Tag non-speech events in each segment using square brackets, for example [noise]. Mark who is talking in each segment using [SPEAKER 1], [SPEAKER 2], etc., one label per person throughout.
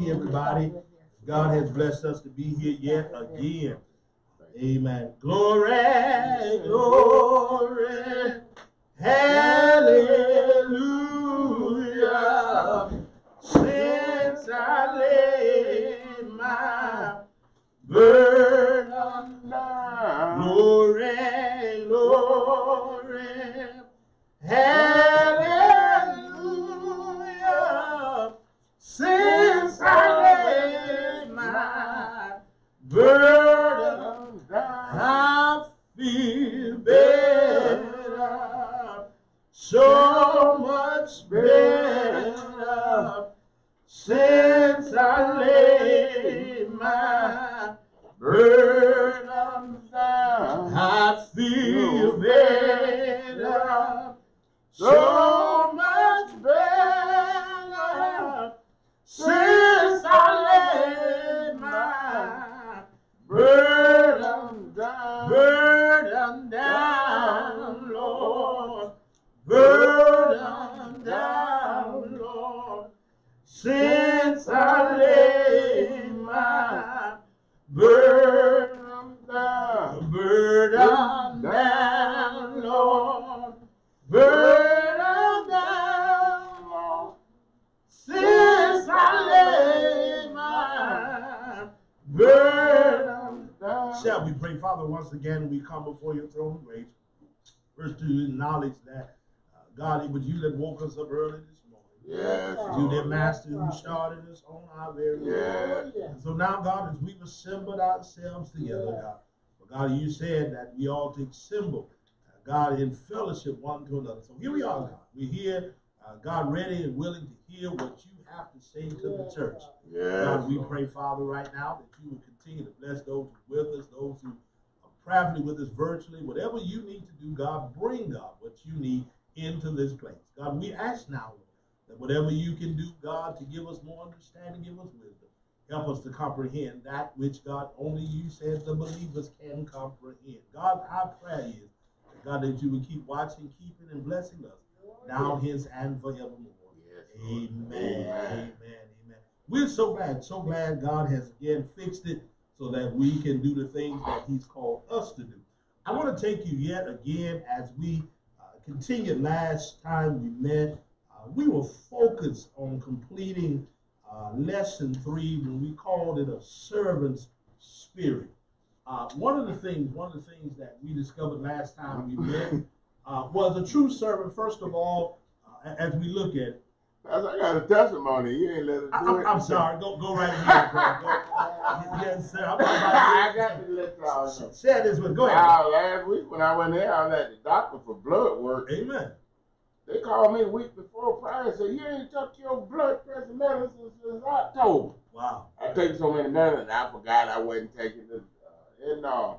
[SPEAKER 1] everybody. God has blessed us to be here yet again. Amen. Glory, glory, hallelujah. Since I laid my burden down, glory, glory, hallelujah. Burden down, I feel better, so much better. Since I laid my burden down, I feel better, so much better. Since burden down, burden down, Lord, burden down, Lord. Since I laid my burden down, burden down, Lord, burden down, Lord. Since I laid my burden down. Shall we pray, Father, once again? We come before your throne of grace. First, to acknowledge that, uh, God, it was you that woke us up early this morning.
[SPEAKER 2] Yes.
[SPEAKER 1] You, dear Master, who started us on our very way.
[SPEAKER 2] Yes.
[SPEAKER 1] And so now, God, as we've assembled ourselves together, God, for God, you said that we all take symbol, uh, God, in fellowship one to another. So here we are, God. We're here, uh, God, ready and willing to hear what you have to say to the church.
[SPEAKER 2] Yes.
[SPEAKER 1] God, we pray, Father, right now that you will continue to bless those who are with us, those who are privately with us virtually. Whatever you need to do, God, bring, God, what you need into this place. God, we ask now, that whatever you can do, God, to give us more understanding, give us wisdom. Help us to comprehend that which, God, only you said the believers can comprehend. God, our prayer is, God, that you would keep watching, keeping, and blessing us now, hence, and forevermore. Amen.
[SPEAKER 2] Amen.
[SPEAKER 1] Amen. Amen. We're so glad, so glad God has again fixed it so that we can do the things that He's called us to do. I want to take you yet again as we uh, continue. Last time we met, uh, we were focused on completing uh, lesson three when we called it a servant's spirit. Uh, one of the things, one of the things that we discovered last time we met uh, was a true servant. First of all, uh, as we look at it,
[SPEAKER 2] I got a testimony. You ain't let us
[SPEAKER 1] I,
[SPEAKER 2] do
[SPEAKER 1] I'm,
[SPEAKER 2] it.
[SPEAKER 1] I'm sorry. Go go right ahead. Go. [laughs] Yes, sir. I'm
[SPEAKER 2] I got to let y'all know.
[SPEAKER 1] share this with. Go ahead.
[SPEAKER 2] Now, last week when I went there, I was at the doctor for blood work.
[SPEAKER 1] Amen.
[SPEAKER 2] They called me a week before prior and said, You ain't took your blood pressure medicine since October.
[SPEAKER 1] Wow.
[SPEAKER 2] I take so many medicines, I forgot I wasn't taking this. Uh, and uh,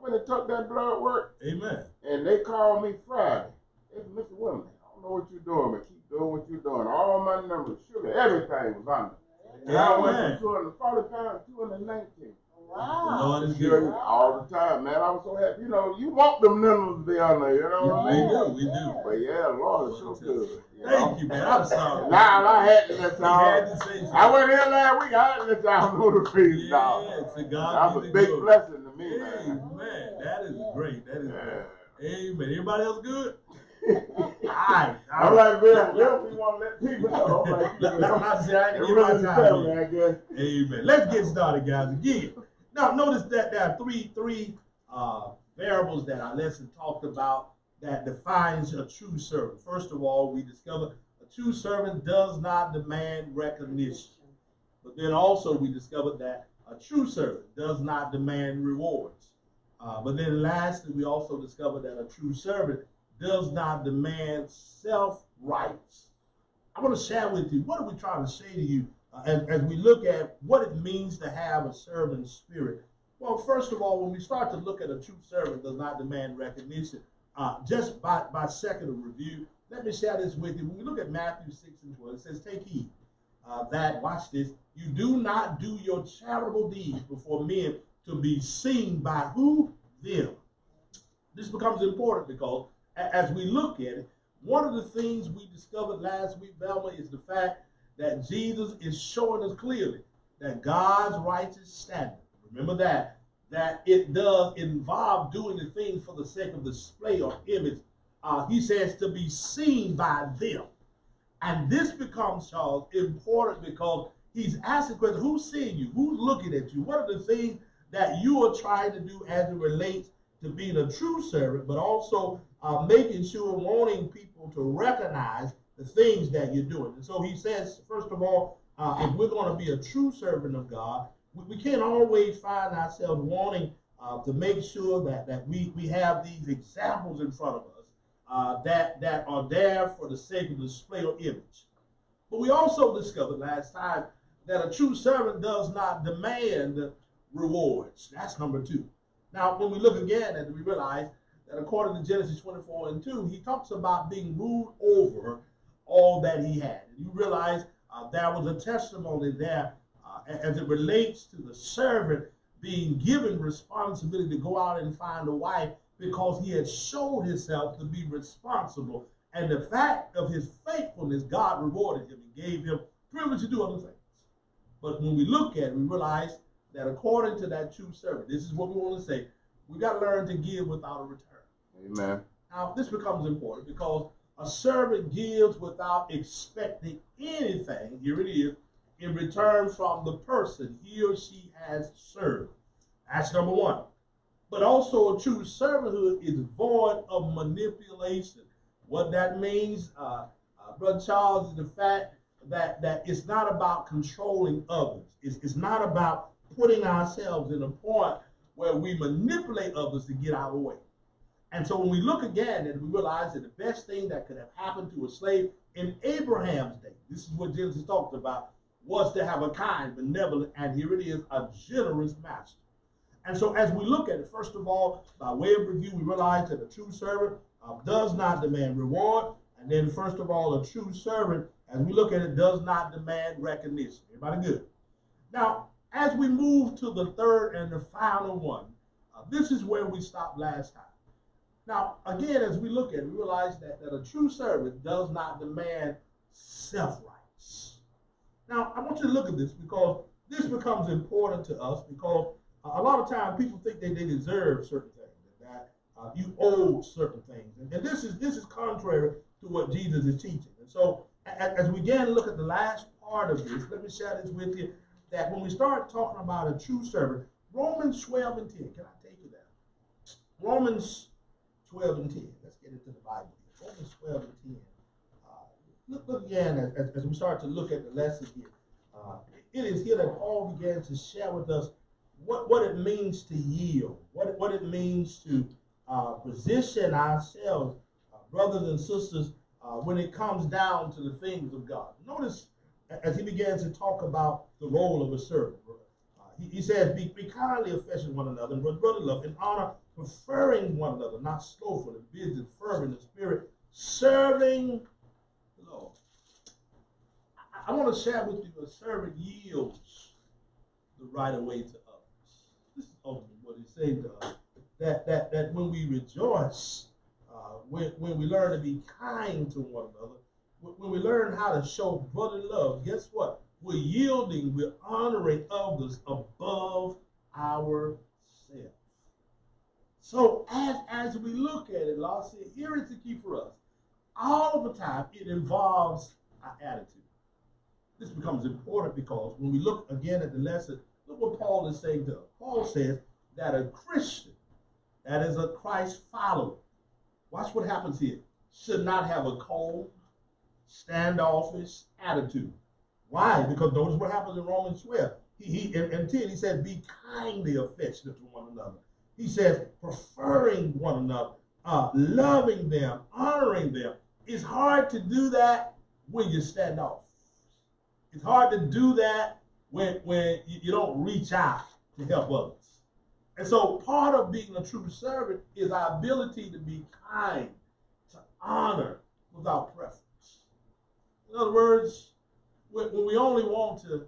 [SPEAKER 2] I went and took that blood work,
[SPEAKER 1] Amen.
[SPEAKER 2] and they called me Friday. They said, Mr. Woodman, I don't know what you're doing, but keep doing what you're doing. All my numbers, sugar, everything was on it. And I went
[SPEAKER 1] Amen.
[SPEAKER 2] from 240 pounds to 219.
[SPEAKER 1] The Lord is good.
[SPEAKER 2] all the time, man. I was so happy. You know, you want them numbers to be on there, you know what I
[SPEAKER 1] We
[SPEAKER 2] mean?
[SPEAKER 1] do. We do.
[SPEAKER 2] But yeah, Lord is so good. You know?
[SPEAKER 1] Thank you, man. I'm sorry.
[SPEAKER 2] Now I had to let
[SPEAKER 1] You had
[SPEAKER 2] y'all.
[SPEAKER 1] to say something.
[SPEAKER 2] I went in last week. I had to let y'all know the praise
[SPEAKER 1] Yeah,
[SPEAKER 2] God.
[SPEAKER 1] to
[SPEAKER 2] That
[SPEAKER 1] God
[SPEAKER 2] was a big
[SPEAKER 1] glory.
[SPEAKER 2] blessing to me, man.
[SPEAKER 1] Amen. That is great. That is
[SPEAKER 2] Yeah.
[SPEAKER 1] great. Amen. Everybody else good? [laughs] All right.
[SPEAKER 2] I'm
[SPEAKER 1] All right.
[SPEAKER 2] like, man, you don't want to let people know. I'm like, [laughs]
[SPEAKER 1] Let- let- I say I
[SPEAKER 2] it
[SPEAKER 1] didn't give my time
[SPEAKER 2] tell
[SPEAKER 1] yet.
[SPEAKER 2] me, I guess.
[SPEAKER 1] Amen. Let's get started, guys. Again, now notice that there are three three uh, variables that our lesson talked about that defines a true servant. First of all, we discovered a true servant does not demand recognition, but then also we discovered that a true servant does not demand rewards. Uh, but then lastly, we also discovered that a true servant does not demand self rights. I want to share with you what are we trying to say to you as, as we look at what it means to have a servant spirit. Well, first of all, when we start to look at a true servant does not demand recognition, uh, just by, by second of review, let me share this with you. When we look at Matthew 6 and 12, it says, Take heed uh, that, watch this, you do not do your charitable deeds before men to be seen by who? Them. This becomes important because as we look at it, one of the things we discovered last week, Velma, is the fact that Jesus is showing us clearly that God's righteous standard, remember that, that it does involve doing the things for the sake of display or image. Uh, he says to be seen by them. And this becomes, Charles, important because he's asking questions who's seeing you? Who's looking at you? What are the things that you are trying to do as it relates to being a true servant, but also uh, making sure, wanting people to recognize the things that you're doing. And so he says, first of all, uh, if we're going to be a true servant of God, we, we can't always find ourselves wanting uh, to make sure that, that we, we have these examples in front of us uh, that, that are there for the sake of display or image. But we also discovered last time that a true servant does not demand rewards. That's number two. Now, when we look again and we realize that according to Genesis 24 and 2, he talks about being ruled over all that he had. And you realize uh, there was a testimony there uh, as it relates to the servant being given responsibility to go out and find a wife because he had showed himself to be responsible. And the fact of his faithfulness, God rewarded him and gave him privilege to do other things. But when we look at it, we realize that according to that true servant, this is what we want to say, we got to learn to give without a return.
[SPEAKER 2] Amen.
[SPEAKER 1] Now, this becomes important because a servant gives without expecting anything, here it is, in return from the person he or she has served. That's number one. But also, a true servanthood is void of manipulation. What that means, uh, uh, Brother Charles, is the fact that, that it's not about controlling others. It's, it's not about putting ourselves in a point where we manipulate others to get our way. And so when we look again and we realize that the best thing that could have happened to a slave in Abraham's day, this is what Genesis talked about, was to have a kind, benevolent, and here it is, a generous master. And so as we look at it, first of all, by way of review, we realize that a true servant uh, does not demand reward. And then first of all, a true servant, as we look at it, does not demand recognition. Everybody good? Now, as we move to the third and the final one, uh, this is where we stopped last time. Now, again, as we look at it, we realize that, that a true servant does not demand self-rights. Now, I want you to look at this because this becomes important to us because a lot of times people think that they deserve certain things, that uh, you owe certain things. And, and, this is this is contrary to what Jesus is teaching. And so as, we begin to look at the last part of this, let me share this with you, that when we start talking about a true servant, Romans 12 and 10, can I take you there? Romans 12 and 10. Let's get into the Bible. Romans 12 and 10. Uh, look, look again as, as, we start to look at the lesson here. Uh, it is here that Paul began to share with us what, what it means to yield, what, what it means to uh, position ourselves, uh, brothers and sisters, uh, when it comes down to the things of God. Notice as he begins to talk about the role of a servant. Uh, he, he, says, be, be kindly affectionate one another, and brother love, and honor, preferring one another, not slothful busy, fervent in spirit, serving the Lord. I, I want to share with you a servant yields the right of way to others. this is ultimately what he's saying to us. That, that, that when we rejoice, uh, when, when we learn to be kind to one another, when we learn how to show brotherly love, guess what? We're yielding, we're honoring others above ourselves. So as, as we look at it, Law said, here is the key for us. All of the time, it involves our attitude. This becomes important because when we look again at the lesson, Look what Paul is saying to us. Paul says that a Christian, that is a Christ follower, watch what happens here, should not have a cold, standoffish attitude. Why? Because notice what happens in Romans 12. He, he in, in 10, he said, be kindly affectionate to one another. He says, preferring one another, uh, loving them, honoring them. It's hard to do that when you stand off. It's hard to do that when, when you don't reach out to help others. And so part of being a true servant is our ability to be kind, to honor without preference. In other words, when we only want to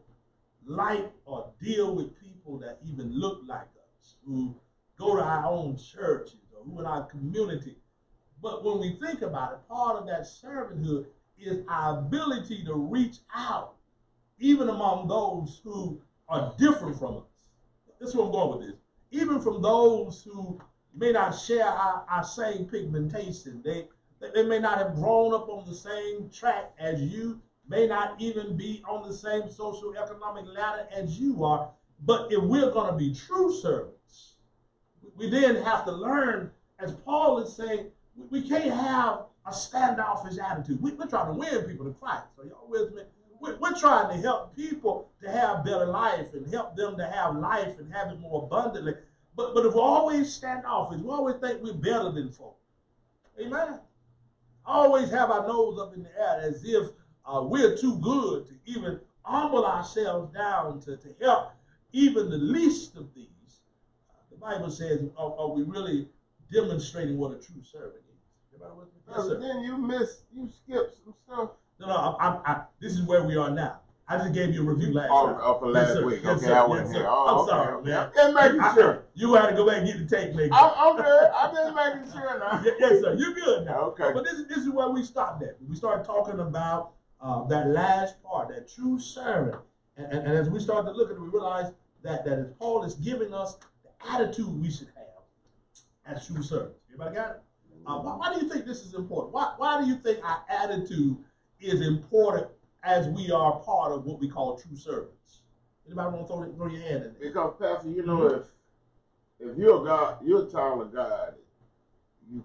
[SPEAKER 1] like or deal with people that even look like us, who go to our own churches or who in our community. But when we think about it, part of that servanthood is our ability to reach out even among those who are different from us. This is where I'm going with this. Even from those who may not share our, our same pigmentation, they, they may not have grown up on the same track as you, may not even be on the same social economic ladder as you are. But if we're going to be true servants, we then have to learn, as Paul is saying, we can't have a standoffish attitude. We, are trying to win people to Christ. So y'all with me? We're, we're trying to help people to have better life and help them to have life and have it more abundantly. But but if we always standoffish, we always think we're better than folk. Amen. Always have our nose up in the air as if uh, we're too good to even humble ourselves down to, to help even the least of these. Bible says, are, are, we really demonstrating what a true servant is?
[SPEAKER 2] Yes, then you miss, you skip some stuff.
[SPEAKER 1] No, no, I, I, I, this is where we are now. I just gave you a review last
[SPEAKER 2] oh. Oh, for last
[SPEAKER 1] yes,
[SPEAKER 2] week.
[SPEAKER 1] Yes,
[SPEAKER 2] okay,
[SPEAKER 1] sir.
[SPEAKER 2] I wasn't
[SPEAKER 1] yes,
[SPEAKER 2] here. Oh,
[SPEAKER 1] I'm
[SPEAKER 2] okay,
[SPEAKER 1] sorry,
[SPEAKER 2] okay.
[SPEAKER 1] man.
[SPEAKER 2] Just making
[SPEAKER 1] I,
[SPEAKER 2] sure.
[SPEAKER 1] You had to go back and get the tape, nigga.
[SPEAKER 2] I'm, I'm good. I'm just making sure now. [laughs]
[SPEAKER 1] yes, sir. You're good now.
[SPEAKER 2] Okay.
[SPEAKER 1] But this is this is where we stopped at. We started talking about uh, that last part, that true servant. And, and, and, as we start to look at it, we realize that, that as Paul is giving us attitude we should have as true servants. Everybody got it? Uh, why, why, do you think this is important? Why, why do you think our attitude is important as we are part of what we call true servants? Anybody want to throw, throw your hand in there?
[SPEAKER 2] Because, Pastor, you know, mm-hmm. if if you're God, you're a child of God, you,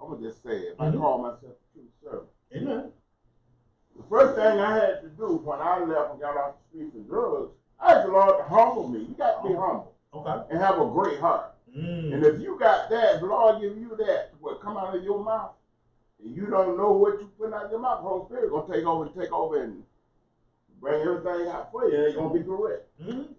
[SPEAKER 2] I'm going to just say it. Mm-hmm. I call myself a true servant.
[SPEAKER 1] Amen.
[SPEAKER 2] The first thing I had to do when I left and got off the streets of drugs, I asked the Lord to humble me. You got to be humble.
[SPEAKER 1] Okay.
[SPEAKER 2] And have a great heart.
[SPEAKER 1] Mm.
[SPEAKER 2] And if you got that, the Lord give you that, what come out of your mouth, and you don't know what you put out of your mouth, the Holy Spirit gonna take over and take over and bring everything out for you. It's gonna be correct.
[SPEAKER 1] Mm-hmm.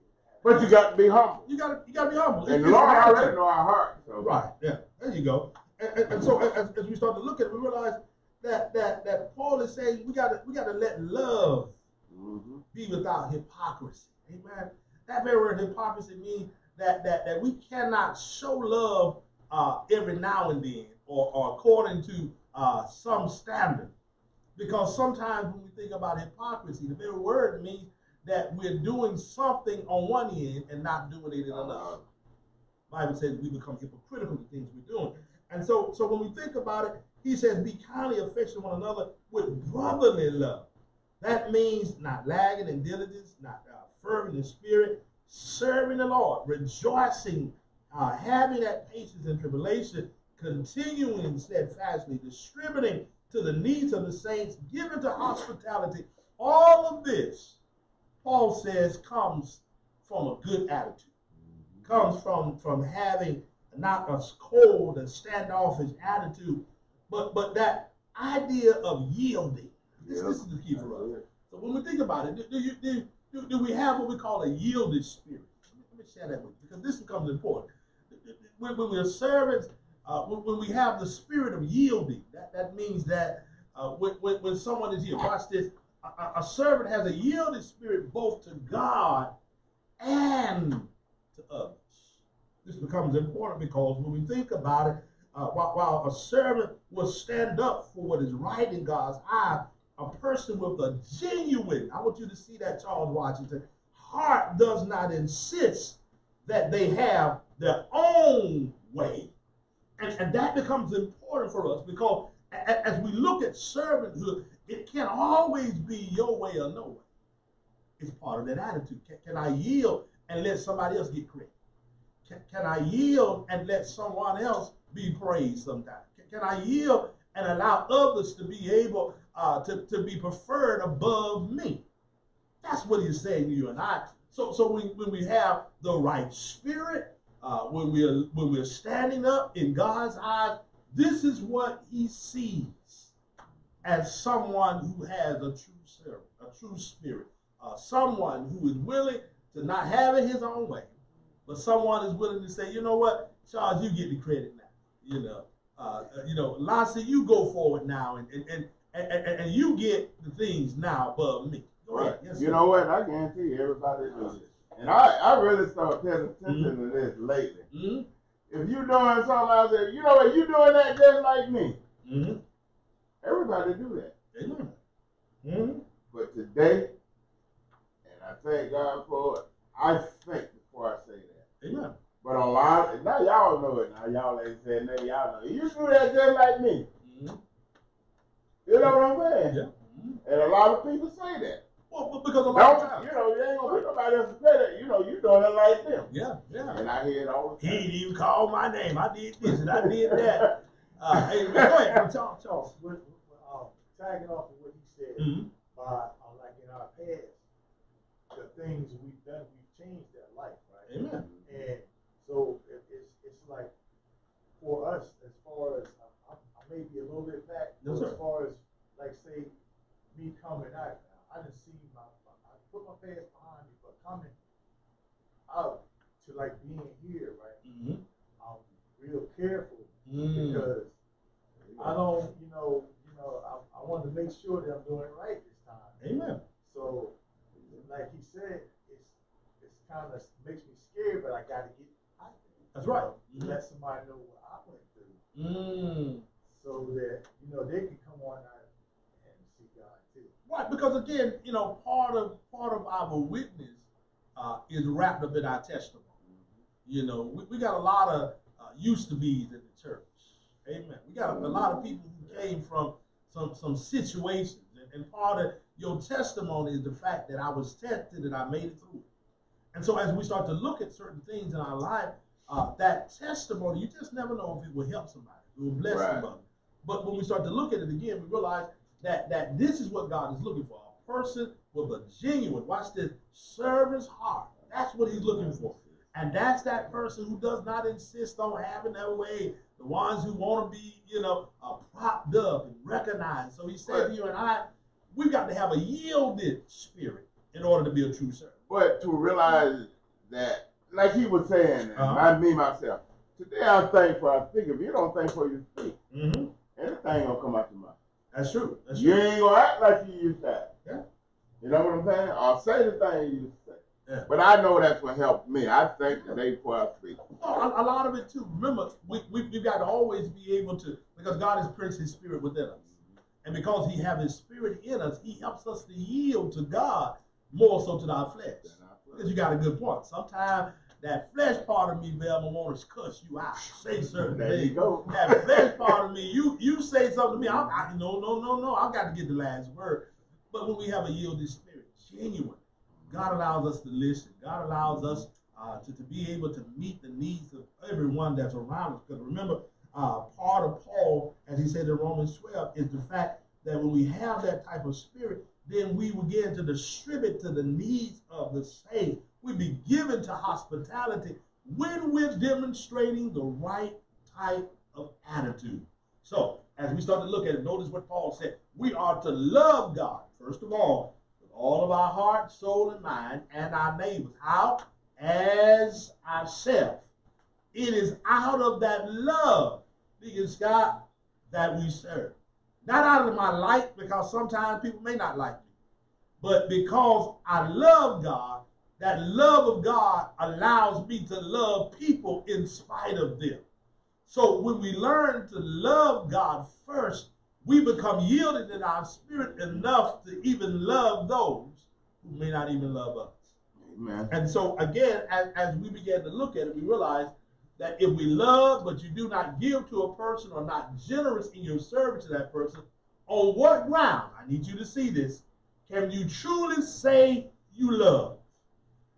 [SPEAKER 2] But you got to be humble.
[SPEAKER 1] You got to you got to be humble.
[SPEAKER 2] And the Lord already know our heart. So.
[SPEAKER 1] Right. Yeah. There you go. And, and, and so as, as, we start to look at it, we realize that that that Paul is saying we got to we got to let love mm-hmm. be without hypocrisy. Amen. That very word hypocrisy means that that that we cannot show love uh, every now and then or, or according to uh, some standard. Because sometimes when we think about hypocrisy, the very word means that we're doing something on one end and not doing it in another. Bible says we become hypocritical in things we're doing. And so, so when we think about it, he says, be kindly affectionate one another with brotherly love. That means not lagging in diligence, not uh, fervent in spirit, serving the Lord, rejoicing, uh, having that patience in tribulation, continuing steadfastly, distributing to the needs of the saints, giving to hospitality. All of this, Paul says, comes from a good attitude, comes from, from having not a cold and standoffish attitude, but but that idea of yielding. This, this is the key for us. So when we think about it, do, do you do, do, do, we have what we call a yielded spirit? Let me share that with you because this becomes important. When, when we're servants, uh, when, when, we have the spirit of yielding, that, that means that uh, when, when, someone is here, watch this, a, a servant has a yielded spirit both to God and to others. This becomes important because when we think about it, uh, while, while, a servant will stand up for what is right in God's eye, a person with a genuine, I want you to see that, Charles Washington, heart does not insist that they have their own way. And, and that becomes important for us because as we look at servanthood, it can't always be your way or no way. It's part of that attitude. Can, can I yield and let somebody else get credit? Can, can I yield and let someone else be praised sometimes? Can, can I yield and allow others to be able uh, to, to be preferred above me? That's what he's saying to you and I. So, so when, when we have the right spirit, uh, when we're when we're standing up in God's eyes, this is what He sees as someone who has a true spirit, a true spirit, uh, someone who is willing to not have it his own way, but someone is willing to say, you know what, Charles, you get the credit now. You know, uh, you know, Lassie, you go forward now, and and, and and, and, you get the things now above me. Go
[SPEAKER 2] right. Yes, you sir. know what? I guarantee you, everybody does this. And I, I really started paying attention mm-hmm. to this lately. Mm-hmm. If you're doing something out there, you know what, you doing that just like me. Mm-hmm. Everybody do that.
[SPEAKER 1] Amen. Mm-hmm.
[SPEAKER 2] But today, and I thank God for it. I think before I say that.
[SPEAKER 1] Amen.
[SPEAKER 2] But a lot now y'all know it now. Y'all ain't saying that y'all know. You do that just like me. You know what I'm saying?
[SPEAKER 1] Yeah.
[SPEAKER 2] And a lot of people say that.
[SPEAKER 1] Well, because a lot of
[SPEAKER 2] Don't
[SPEAKER 1] times,
[SPEAKER 2] you know, you ain't gonna be nobody else to say that. You know, you're doing it like them.
[SPEAKER 1] yeah, yeah.
[SPEAKER 2] And I hear it all the
[SPEAKER 1] He
[SPEAKER 2] time.
[SPEAKER 1] ain't even call my name. I did this and I did that. [laughs] Uh, hey, go ahead, go talk, talk.
[SPEAKER 3] With, with, uh, tagging off of what he said,
[SPEAKER 1] Mhm.
[SPEAKER 3] by, uh, like in our past, the things we've done, we've changed that life, right?
[SPEAKER 1] Amen.
[SPEAKER 3] And so it, it's, it's like, for us, as far as, I, I I may be a little bit back,
[SPEAKER 1] Yes,
[SPEAKER 3] but as far as, like, say, me coming out, I didn't see my, my, I put my past behind me, but coming out to like being here, right?
[SPEAKER 1] Mhm.
[SPEAKER 3] I'm real careful
[SPEAKER 1] Mm.
[SPEAKER 3] because I don't, you know, you know, I, I want to make sure that I'm doing it right this time.
[SPEAKER 1] Amen.
[SPEAKER 3] So, like he said, it's it's kind of makes me scared, but I got to get out.
[SPEAKER 1] That's right.
[SPEAKER 3] To Let somebody know what I went through,
[SPEAKER 1] Mm.
[SPEAKER 3] so that you know they can come on out and see God
[SPEAKER 1] Right, because again, you know, part of part of our witness uh, is wrapped up in our testimony. You know, we, we got a lot of uh, used to be's in the church. Amen. We got a, a lot of people who came from some some situations, and, and part of your testimony is the fact that I was tested and I made it through. And so, as we start to look at certain things in our life, uh, that testimony, you just never know if it will help somebody, it will bless
[SPEAKER 2] Right.
[SPEAKER 1] somebody. But when we start to look at it again, we realize that that this is what God is looking for: a person with a genuine, watch this, service heart. That's what He's looking for, and that's that person who does not insist on having their way. The ones who want to be, you know, uh, propped up and recognized. So He said to you and I, we've got to have a yielded spirit in order to be a true servant.
[SPEAKER 2] But to realize that, like he was saying, and
[SPEAKER 1] Uh-huh.
[SPEAKER 2] I me myself, today I'm thankful I think. If you don't think for you speak,
[SPEAKER 1] Mm-hmm.
[SPEAKER 2] anything gonna come out your mouth.
[SPEAKER 1] That's true. That's
[SPEAKER 2] You
[SPEAKER 1] true.
[SPEAKER 2] ain't gonna act like you used to act.
[SPEAKER 1] Yeah.
[SPEAKER 2] You know what I'm saying? I'll say the thing you used to say.
[SPEAKER 1] Yeah.
[SPEAKER 2] But I know that's what helped me. I think today before I speak.
[SPEAKER 1] Well, a, a lot of it too. Remember, we, we, we've got to always be able to, because God has placed His Spirit within us. And because He has His Spirit in us, He helps us to yield to God more so to our flesh. Because you got a good point. Sometimes that flesh part of me, Velma, want to cuss you out, say certain
[SPEAKER 2] There you
[SPEAKER 1] things.
[SPEAKER 2] go.
[SPEAKER 1] That flesh part of me, you you say something to me, I'm, I no no no no, I got to get the last word. But when we have a yielded spirit, genuine, God allows us to listen. God allows us uh, to, to be able to meet the needs of everyone that's around us. Because remember, uh, part of Paul, as he said in Romans 12, is the fact that when we have that type of spirit, then we begin to distribute to the needs of the saints. We be given to hospitality when we're demonstrating the right type of attitude. So, as we start to look at it, notice what Paul said. We are to love God, first of all, with all of our heart, soul, and mind, and our neighbors. How? As ourselves. It is out of that love, Deacon Scott, that we serve. Not out of my like, because sometimes people may not like me, but because I love God, that love of God allows me to love people in spite of them. So when we learn to love God first, we become yielded in our spirit enough to even love those who may not even love us.
[SPEAKER 2] Amen.
[SPEAKER 1] And so again, as, as we began to look at it, we realize that if we love but you do not give to a person or not generous in your service to that person, on what ground, I need you to see this, can you truly say you love?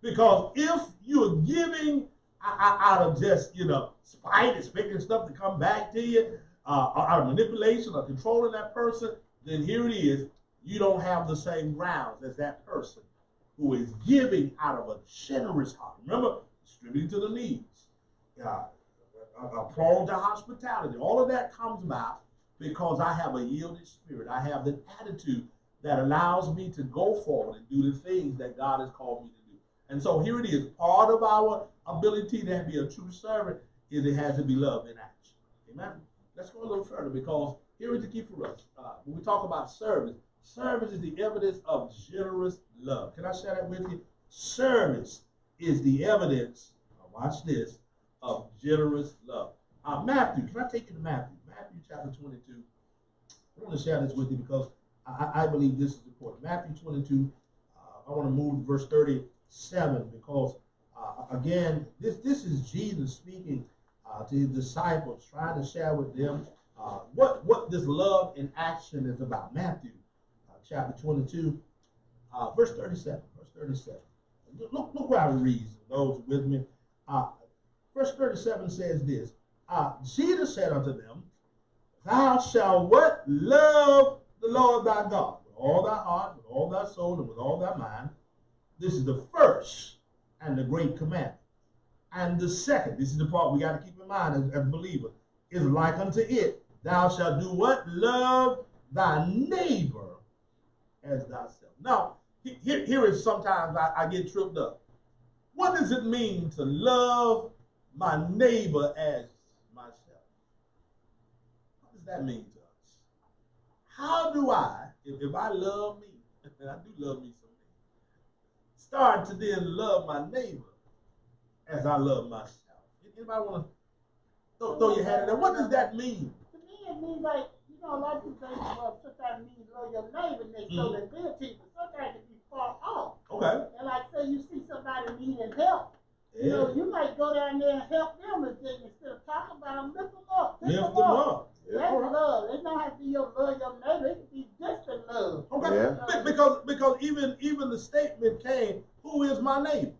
[SPEAKER 1] Because if you're giving out of just, you know, spite, expecting stuff to come back to you, uh, or out of manipulation or controlling that person, then here it is. You don't have the same grounds as that person who is giving out of a generous heart. Remember, distributing to the needs, uh, uh, uh, prone to hospitality. All of that comes about because I have a yielded spirit. I have the attitude that allows me to go forward and do the things that God has called me to do. And so here it is. Part of our ability to be a true servant is it has to be love in action. Amen. Let's go a little further because here is the key for us. Uh, when we talk about service, service is the evidence of generous love. Can I share that with you? Service is the evidence, now watch this, of generous love. Uh, Matthew, can I take you to Matthew? Matthew chapter 22. I want to share this with you because I, I believe this is important. Matthew 22, uh, I want to move to verse 37 because, uh, again, this, this is Jesus speaking uh, to his disciples, trying to share with them uh, what, what this love in action is about. Matthew uh, chapter 22, uh, verse 37. Verse 37. Look, look what I read, those with me. Uh, verse 37 says this Jesus said unto them, Thou shalt what? Love the Lord thy God with all thy heart, with all thy soul, and with all thy mind. This is the first and the great commandment. And the second, this is the part we got to keep in mind as, as believers, is like unto it. Thou shalt do what? Love thy neighbor as thyself. Now, here, here is sometimes I, I get tripped up. What does it mean to love my neighbor as myself? What does that mean to us? How do I, if, if I love me, [laughs] and I do love me start to then love my neighbor as I love myself? Anybody want to throw, throw your hand in there? What does that mean?
[SPEAKER 4] To me, it means like, you know, a lot of people say, well, sometimes it means love your neighbor next door
[SPEAKER 1] Mhm.
[SPEAKER 4] that live to you, but sometimes it can be far off.
[SPEAKER 1] Okay.
[SPEAKER 4] And like, say you see somebody needing help,
[SPEAKER 1] Yeah.
[SPEAKER 4] know, you might go down there and help them and then instead of talking about them, lift them up, pick
[SPEAKER 1] Lift
[SPEAKER 4] them
[SPEAKER 1] them
[SPEAKER 4] up.
[SPEAKER 1] up.
[SPEAKER 4] That's
[SPEAKER 1] All right.
[SPEAKER 4] love. It don't have to be your love your neighbor. It can be distant love.
[SPEAKER 1] Okay.
[SPEAKER 2] Yeah.
[SPEAKER 1] Because because even even the statement came, "Who is my neighbor?"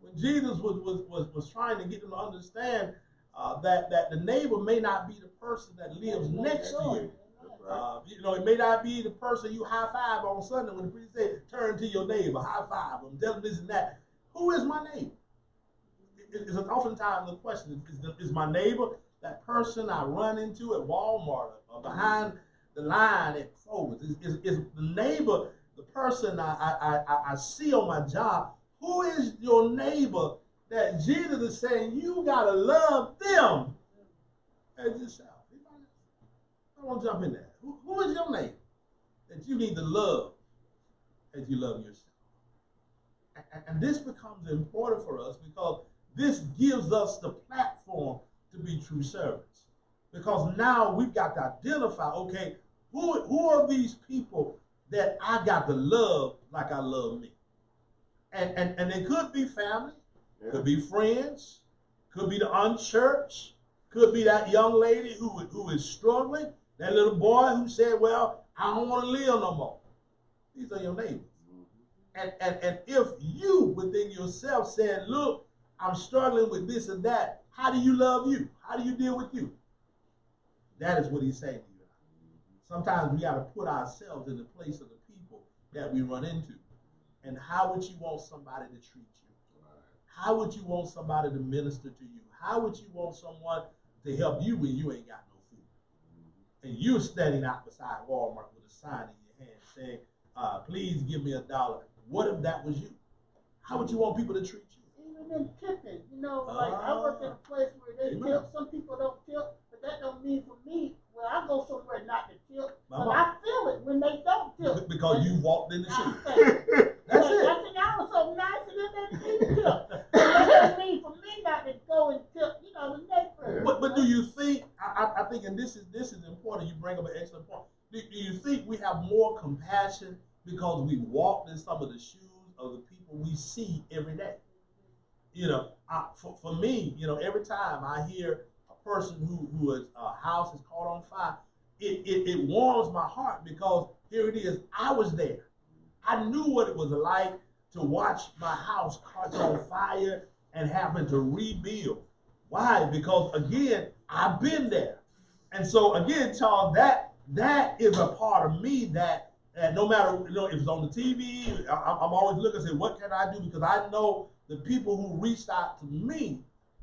[SPEAKER 1] When Jesus was was was, was trying to get them to understand uh, that that the neighbor may not be the person that lives next to you. Uh, you know, it may not be the person you high five on Sunday when the priest said, "Turn to your neighbor, high five them, tell them this and that." Who is my neighbor? It- It's oftentimes the question: is, is my neighbor that person I run into at Walmart or behind the line at Kroger's? Is, is, is the neighbor the person I, I, I, I see on my job? Who is your neighbor that Jesus is saying you gotta love them as yourself? Anybody? I want to jump in there. Who, who is your neighbor that you need to love as you love yourself? And, and this becomes important for us because this gives us the platform to be true servants. Because now we've got to identify, okay, who, who are these people that I got to love like I love me? And, and, and they could be family, could be friends, could be the unchurched, could be that young lady who, who is struggling, that little boy who said, Well, I don't want to live no more. These are your neighbors. Mm-hmm. And, and, and if you within yourself said, Look, I'm struggling with this and that, how do you love you? How do you deal with you? That is what he's saying to you. Sometimes we got to put ourselves in the place of the people that we run into. And how would you want somebody to treat you? How would you want somebody to minister to you? How would you want someone to help you when you ain't got no food? And you're standing out beside Walmart with a sign in your hand saying, uh, please give me a dollar. What if that was you? How would you want people to treat you?
[SPEAKER 4] Even in tipping, you know, like I work in a ah. place where they
[SPEAKER 1] Amen.
[SPEAKER 4] tip. Some people don't tip, but that don't mean for me. Well, I go somewhere not to tip, but
[SPEAKER 1] Mama.
[SPEAKER 4] I feel it when they don't tip.
[SPEAKER 1] Be- [laughs] Because you walked in the
[SPEAKER 4] I
[SPEAKER 1] shoes.
[SPEAKER 4] say,
[SPEAKER 1] That's
[SPEAKER 4] I
[SPEAKER 1] it. [laughs]
[SPEAKER 4] think I was so nice and then they didn't tip. But that doesn't mean for me not to go and tip, you know, the next person.
[SPEAKER 1] But but do you think I, I, I think and this is this is important. You bring up an excellent point. Do, do you think we have more compassion because we walked in some of the shoes of the people we see every day? You know, I, for, for me, you know, every time I hear a person who who is a house is caught on fire, it, it it warms my heart because here it is. I was there. I knew what it was like to watch my house catch on fire and having to rebuild. Why? Because again, I've been there. And so again, Charles, that that is a part of me that no matter you know if it's on the TV, I, I'm always looking and say, what can I do? Because I know the people who reached out to me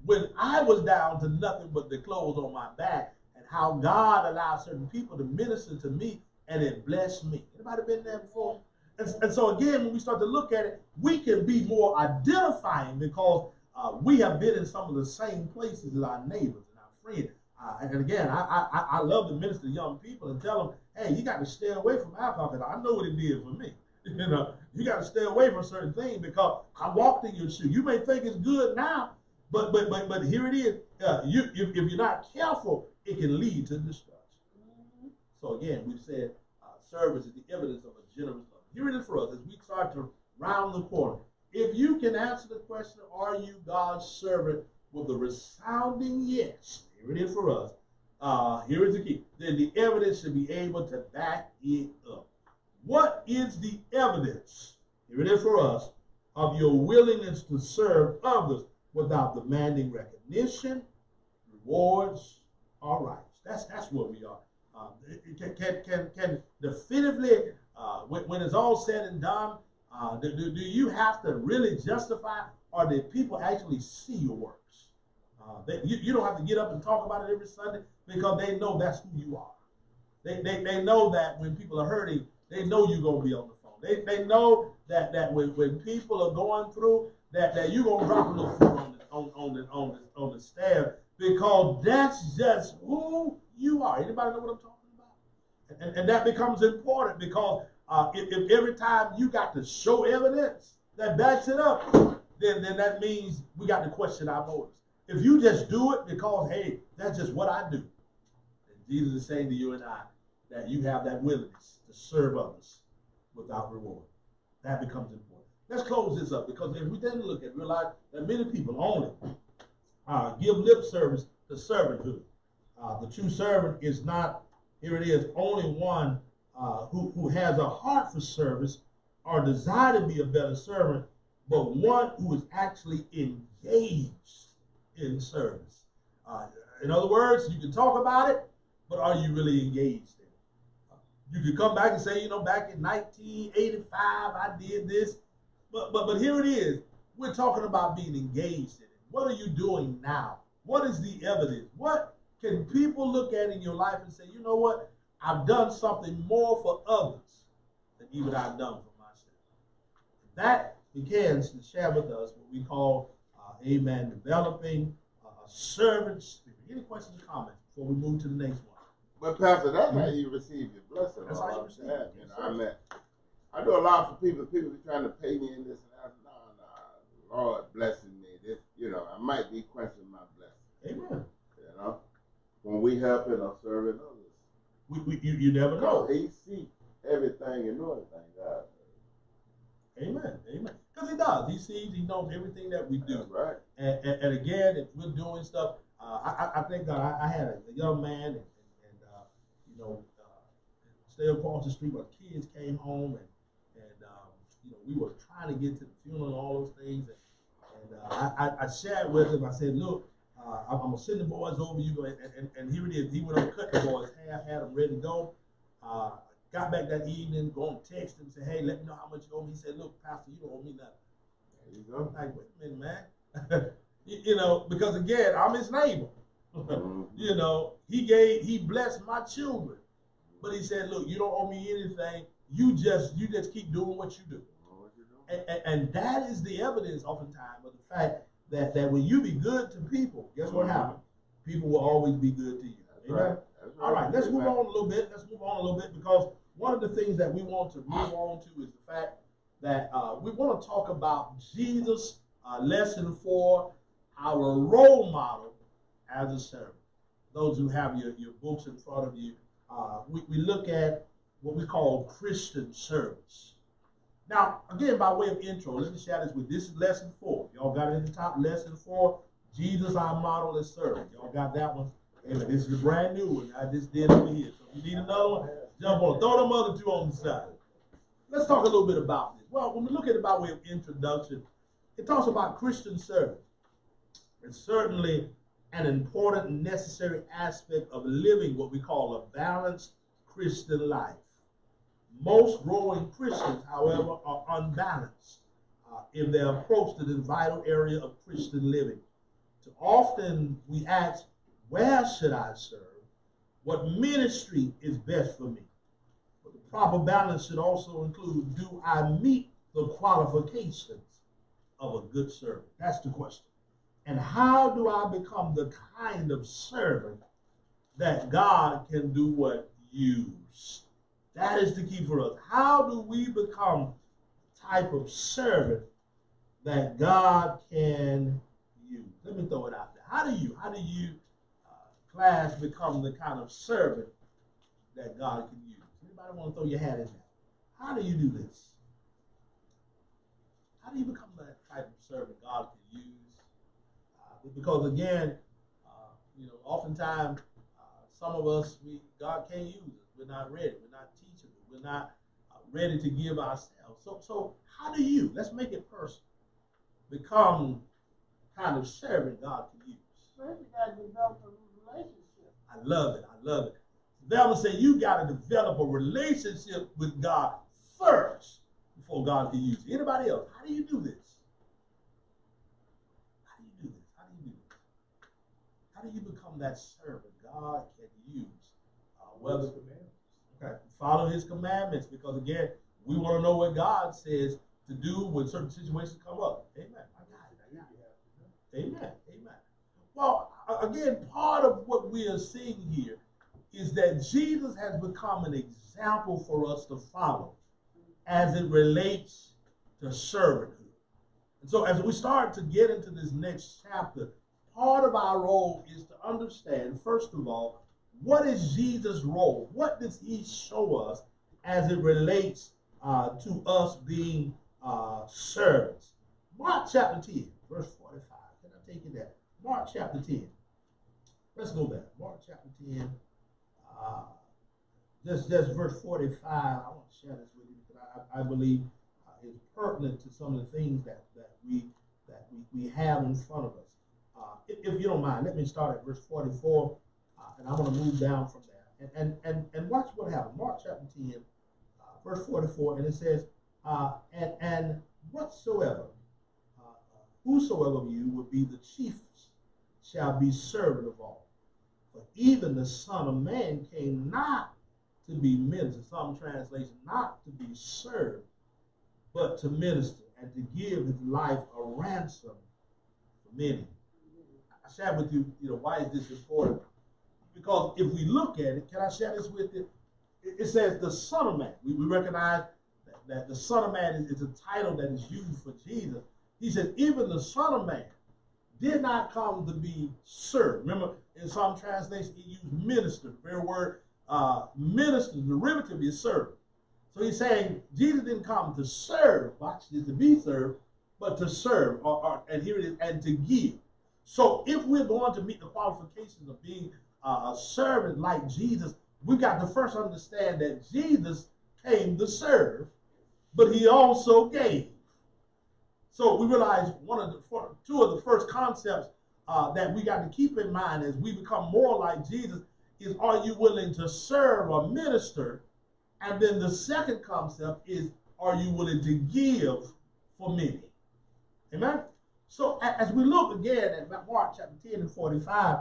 [SPEAKER 1] when I was down to nothing but the clothes on my back, and how God allowed certain people to minister to me and it blessed me. Anybody been there before? And, and so again, when we start to look at it, we can be more identifying because uh, we have been in some of the same places as our neighbors and our friends. Uh, and again, I, I I love to minister to young people and tell them, hey, you got to stay away from alcohol because I know what it did for me. [laughs] You know, you got to stay away from certain things because I walked in your shoe. You may think it's good now, but but but but here it is. Uh, you if, if you're not careful, it can lead to destruction. So again, we've said uh, service is the evidence of a generous love. Here it is for us as we start to round the corner. If you can answer the question, are you God's servant with a resounding yes, here it is for us. Uh, here is the key. Then the evidence should be able to back it up. What is the evidence? Here it is for us of your willingness to serve others without demanding recognition, rewards, or rights. That's that's what we are. Um, can, can, can, can definitively, uh, when, when it's all said and done, uh, do, do, do you have to really justify, or did people actually see your works? Uh, they, you, you don't have to get up and talk about it every Sunday because they know that's who you are. They, they, they know that when people are hurting, they know you're going to be on the phone. They, they know that, that when, when people are going through, that, that you're to drop a little food on the, on, on, the, on, the, on the stair because that's just who you are. Anybody know what I'm talking about? And, and that becomes important because uh, if, if every time you got to show evidence that backs it up, then, then that means we got to question our motives. If you just do it because, hey, that's just what I do, and Jesus is saying to you and I that you have that willingness to serve others without reward. That becomes important. Let's close this up because if we then look at realize that many people only uh, give lip service to servanthood. Uh, the true servant is not, here it is, only one uh, who, who has a heart for service or desire to be a better servant, but one who is actually engaged in service. Uh, in other words, you can talk about it, but are you really engaged? You can come back and say, you know, back in 1985, I did this. But, but, but here it is. We're talking about being engaged in it. What are you doing now? What is the evidence? What can people look at in your life and say, you know what? I've done something more for others than even I've done for myself. That begins to share with us what we call, uh, amen, developing uh, a servant spirit. Any questions or comments before we move to the next one?
[SPEAKER 2] But Pastor, that's how you receive your blessing.
[SPEAKER 1] That's
[SPEAKER 2] all
[SPEAKER 1] how you receive it.
[SPEAKER 2] You know, I mean, I do a lot for people. People be trying to pay me in this and that. No, no, Lord blessing me. This, you know, I might be questioning my blessing.
[SPEAKER 1] Amen.
[SPEAKER 2] You know, when we helping or serving others.
[SPEAKER 1] We, we, you, you never know.
[SPEAKER 2] No, he see everything and know everything. God.
[SPEAKER 1] Amen. Amen. Because he does. He sees, he knows everything that we do.
[SPEAKER 2] That's right.
[SPEAKER 1] And, and, and again, if we're doing stuff, uh, I, I- I think uh, I, I had a young man, and, and, and uh, you know, uh, stay across the street. My kids came home, and and um, you know, we were trying to get to the funeral and all those things. And, and uh, I, I, I shared with him. I said, look, uh, I'm, I'm gonna send the boys over. You go, and, and, and here it is. He went over, cut the boys half, had them ready to go. Uh, got back that evening, go and text him, say, hey, let me know how much you owe me. He said, look, Pastor, you don't owe me nothing.
[SPEAKER 2] There you
[SPEAKER 1] I'm
[SPEAKER 2] go.
[SPEAKER 1] like, wait a minute, man. [laughs] you, you know, because again, I'm his neighbor. [laughs]
[SPEAKER 2] Mhm.
[SPEAKER 1] you know, he gave, he blessed my children, but he said, look, you don't owe me anything. You just, you just keep doing what you do.
[SPEAKER 2] Know what you doing?
[SPEAKER 1] And, and, and that is the evidence, oftentimes, of the fact that that when you be good to people, guess what happens? People will always be good to you. Amen?
[SPEAKER 2] right. Right.
[SPEAKER 1] All right, let's move on a little bit. Let's move on a little bit because one of the things that we want to move on to is the fact that uh, we want to talk about Jesus, uh, lesson for our role model as a servant. Those who have your, your books in front of you, uh, we, we look at what we call Christian service. Now, again, by way of intro, let me share this with you. This is lesson four. Y'all got it at the top. Lesson four, Jesus, our model is servant. Y'all got that one? This is a brand new one. I just did over here. So if you need another one, jump on. Throw them other two on the side. Let's talk a little bit about this. Well, when we look at it by way of introduction, it talks about Christian service. It's certainly an important necessary aspect of living what we call a balanced Christian life. Most growing Christians, however, are unbalanced uh, in their approach to this vital area of Christian living. Too often we ask, where should I serve? What ministry is best for me? But the proper balance should also include, do I meet the qualifications of a good servant? That's the question. And how do I become the kind of servant that God can do what? Use. That is the key for us. How do we become the type of servant that God can use? Let me throw it out there. How do you, how do you, uh, class, become the kind of servant that God can use? Anybody want to throw your hat in there? How do you do this? How do you become that type of servant God can because again, uh, you know, oftentimes uh, some of us, we God can't use us. We're not ready. We're not teachable. We're not uh, ready to give ourselves. So, so how do you? Let's make it personal. Become kind of servant God can use.
[SPEAKER 4] First, you gotta develop a relationship.
[SPEAKER 1] I love it. I love it. The Bible says you got to develop a relationship with God first before God can use you. Anybody else? How do you do this? How do you do this? How do you do this? How do you become that servant God can use? Uh, whether okay, follow His commandments, because again, we want to know what God says to do when certain situations come up. Amen. I got it. I got it. Amen. Amen. Well, again, part of what we are seeing here is that Jesus has become an example for us to follow as it relates to servanthood. And so, as we start to get into this next chapter, part of our role is to understand, first of all, what is Jesus' role? What does he show us as it relates uh, to us being uh, servants? Mark chapter 10, verse 45. Can I take you there? Mark chapter 10. Let's go back. Mark chapter 10. Uh, just, just verse 45. I want to share this with you because I, I believe uh, it's pertinent to some of the things that, that we that we, we have in front of us. Uh, if, you don't mind, let me start at verse 44, uh, and I'm going to move down from there. And, and, and, and watch what happened. Mark chapter 10, uh, verse 44, and it says, uh, and, and whatsoever, uh, whosoever of you would be the chiefest shall be servant of all. But even the Son of Man came not to be ministered, some translation, not to be served, but to minister and to give his life a ransom for many. I shared with you, you know, why is this important? Because if we look at it, can I share this with you? It, it says the Son of Man. We, we recognize that, that the Son of Man is, is a title that is used for Jesus. He says, even the Son of Man did not come to be served. Remember, in some translations, he used minister. The very word uh, minister, derivative is servant. So he's saying Jesus didn't come to serve, watch this, to be served, but to serve, or, or, and here it is, and to give. So if we're going to meet the qualifications of being a servant like Jesus, we got to first understand that Jesus came to serve, but he also gave. So we realize one of the two of the first concepts uh, that we got to keep in mind as we become more like Jesus is: Are you willing to serve or minister? And then the second concept is: Are you willing to give for many? Amen. So as we look again at Mark chapter 10 and 45,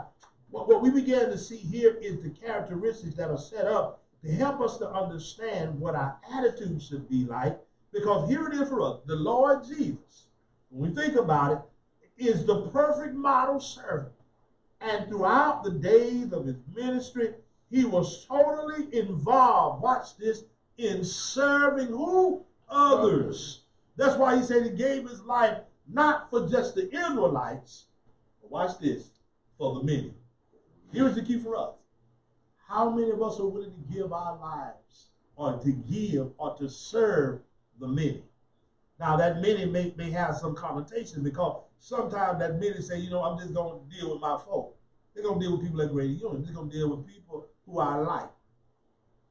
[SPEAKER 1] what, what we begin to see here is the characteristics that are set up to help us to understand what our attitude should be like. Because here it is for us, the Lord Jesus, when we think about it, is the perfect model servant. And throughout the days of his ministry, he was totally involved, watch this, in serving who? Others. That's why he said he gave his life not for just the Israelites, but watch this, for the many. Here's the key for us. How many of us are willing to give our lives or to give or to serve the many? Now, that many may, may have some connotation because sometimes that many say, you know, I'm just going to deal with my folk. They're going to deal with people like Greater Union. They're going to deal with people who I like.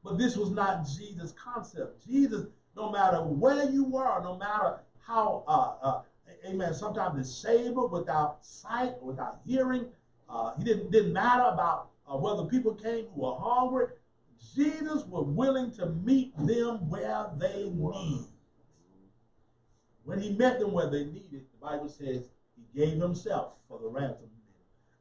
[SPEAKER 1] But this was not Jesus' concept. Jesus, no matter where you were, no matter how, uh, uh, amen, sometimes disabled, without sight, without hearing, uh, he didn't, didn't matter about uh, whether people came who were hungry. Jesus was willing to meet them where they need. When he met them where they needed, the Bible says he gave himself for the ransom.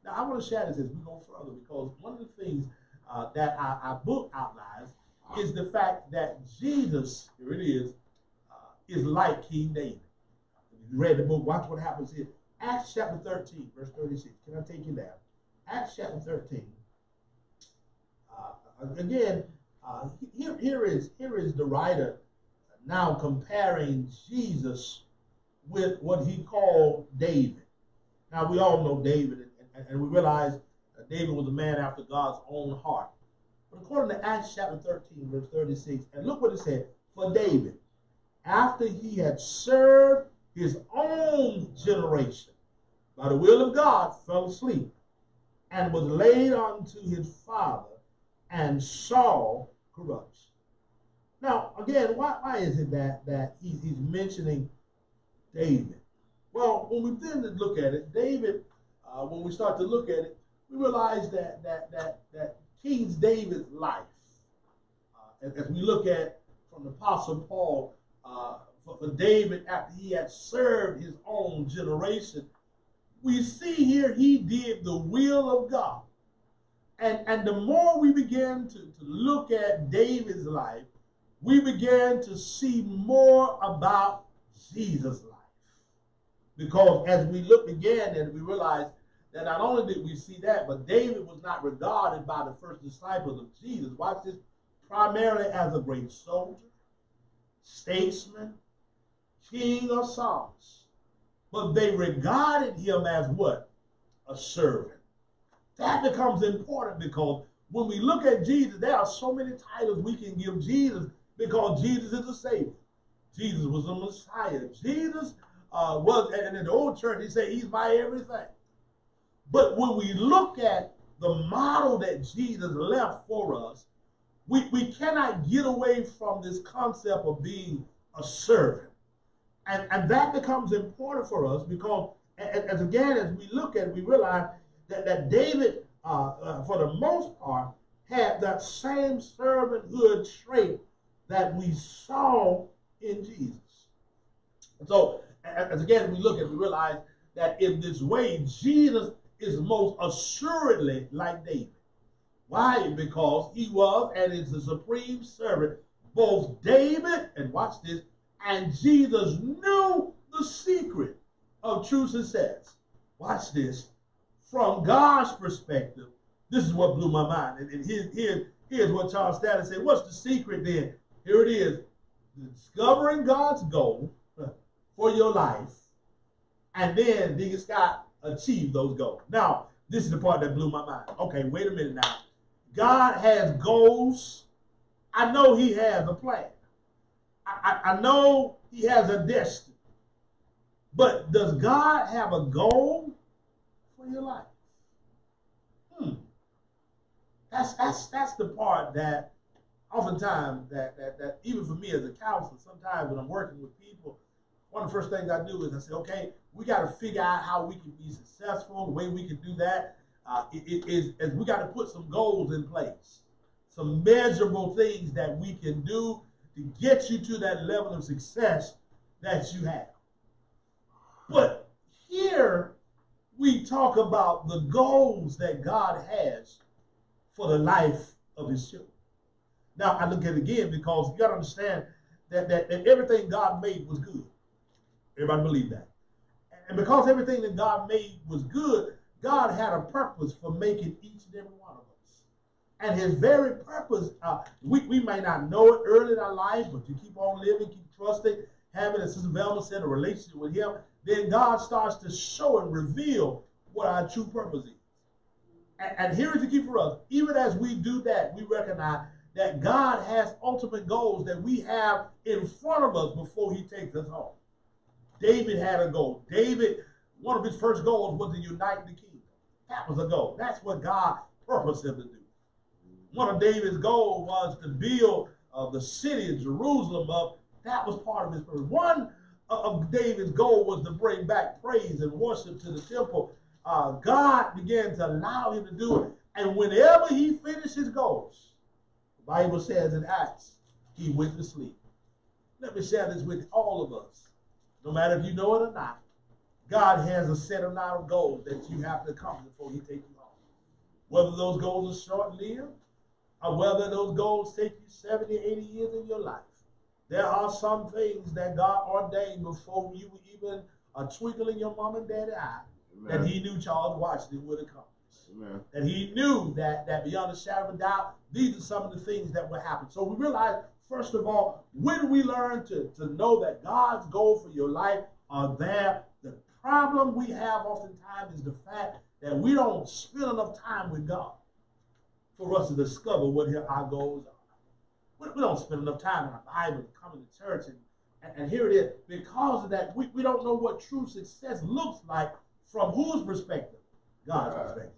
[SPEAKER 1] Now, I want to share this as we go further because one of the things uh, that our, our, book outlines is the fact that Jesus, here it is, uh, is like King David. Read the book, watch what happens here. Acts chapter 13, verse 36. Can I take you there? Acts chapter 13. Uh, again, uh, here, here, is, here is the writer now comparing Jesus with what he called David. Now, we all know David, and, and we realize David was a man after God's own heart. But according to Acts chapter 13, verse 36, and look what it said For David, after he had served his own generation, by the will of God, fell asleep and was laid unto his father and saw corruption. Now, again, why, why is it that, that he's, he's mentioning David? Well, when we begin to look at it, David, uh, when we start to look at it, we realize that that that that King David's life, uh, as, as we look at from the Apostle Paul, uh, for, for David after he had served his own generation, we see here he did the will of God. And, and the more we begin to, to look at David's life, we began to see more about Jesus' life. Because as we look again and we realize that not only did we see that, but David was not regarded by the first disciples of Jesus. Watch this primarily as a great soldier, statesman, king, of psalmist. But they regarded him as what? A servant. That becomes important because when we look at Jesus, there are so many titles we can give Jesus because Jesus is a Savior. Jesus was a Messiah. Jesus uh, was, and in the old church, he said, He's my everything. But when we look at the model that Jesus left for us, we, we cannot get away from this concept of being a servant. And, and that becomes important for us because, as, again, as we look at it, we realize that, that David, uh, uh, for the most part, had that same servanthood trait that we saw in Jesus. So, as again, we look at, we realize that in this way, Jesus is most assuredly like David. Why? Because he was and is the supreme servant. Both David, and watch this, and Jesus knew the secret of true success. Watch this. From God's perspective, this is what blew my mind. And, and here, here, here's what Charles Stanley said. What's the secret then? Here it is. Discovering God's goal [laughs] for your life, and then Deacon Scott achieve those goals. Now, this is the part that blew my mind. Okay, wait a minute now. God has goals. I know He has a plan. I, I, know He has a destiny. But does God have a goal for your life? Hmm. That's that's that's the part that oftentimes that, that that even for me as a counselor, sometimes when I'm working with people, one of the first things I do is I say, okay, we got to figure out how we can be successful. The way we can do that uh, is we got to put some goals in place, some measurable things that we can do to get you to that level of success that you have. But here we talk about the goals that God has for the life of his children. Now I look at it again because you got to understand that, that, that everything God made was good. Everybody believe that. And because everything that God made was good, God had a purpose for making each and every one. And his very purpose, uh, we, we may not know it early in our life, but you keep on living, keep trusting, having, as Sister Velma said, a relationship with him, then God starts to show and reveal what our true purpose is. And, and here is the key for us. Even as we do that, we recognize that God has ultimate goals that we have in front of us before he takes us home. David had a goal. David, one of his first goals was to unite the kingdom. That was a goal. That's what God purposed him to do. One of David's goals was to build uh, the city of Jerusalem up. That was part of his purpose. One of David's goal was to bring back praise and worship to the temple. Uh, God began to allow him to do it. And whenever he finished his goals, the Bible says in Acts, he went to sleep. Let me share this with all of us. No matter if you know it or not, God has a set amount of goals that you have to accomplish before he takes you home. Whether those goals are short-lived or Uh, whether those goals take you 70, 80 years of your life. There are some things that God ordained before you were even uh, a twinkle in your mom and daddy eye Amen. that he knew Charles Washington would accomplish. Amen. And he knew that, that beyond a shadow of a doubt, these are some of the things that would happen. So we realize, first of all, when we learn to, to know that God's goal for your life are there, the problem we have oftentimes is the fact that we don't spend enough time with God for us to discover what our goals are. We, don't spend enough time in our Bible, coming to church and And, and here it is. Because of that, we, we don't know what true success looks like from whose perspective? God's
[SPEAKER 2] Right.
[SPEAKER 1] perspective.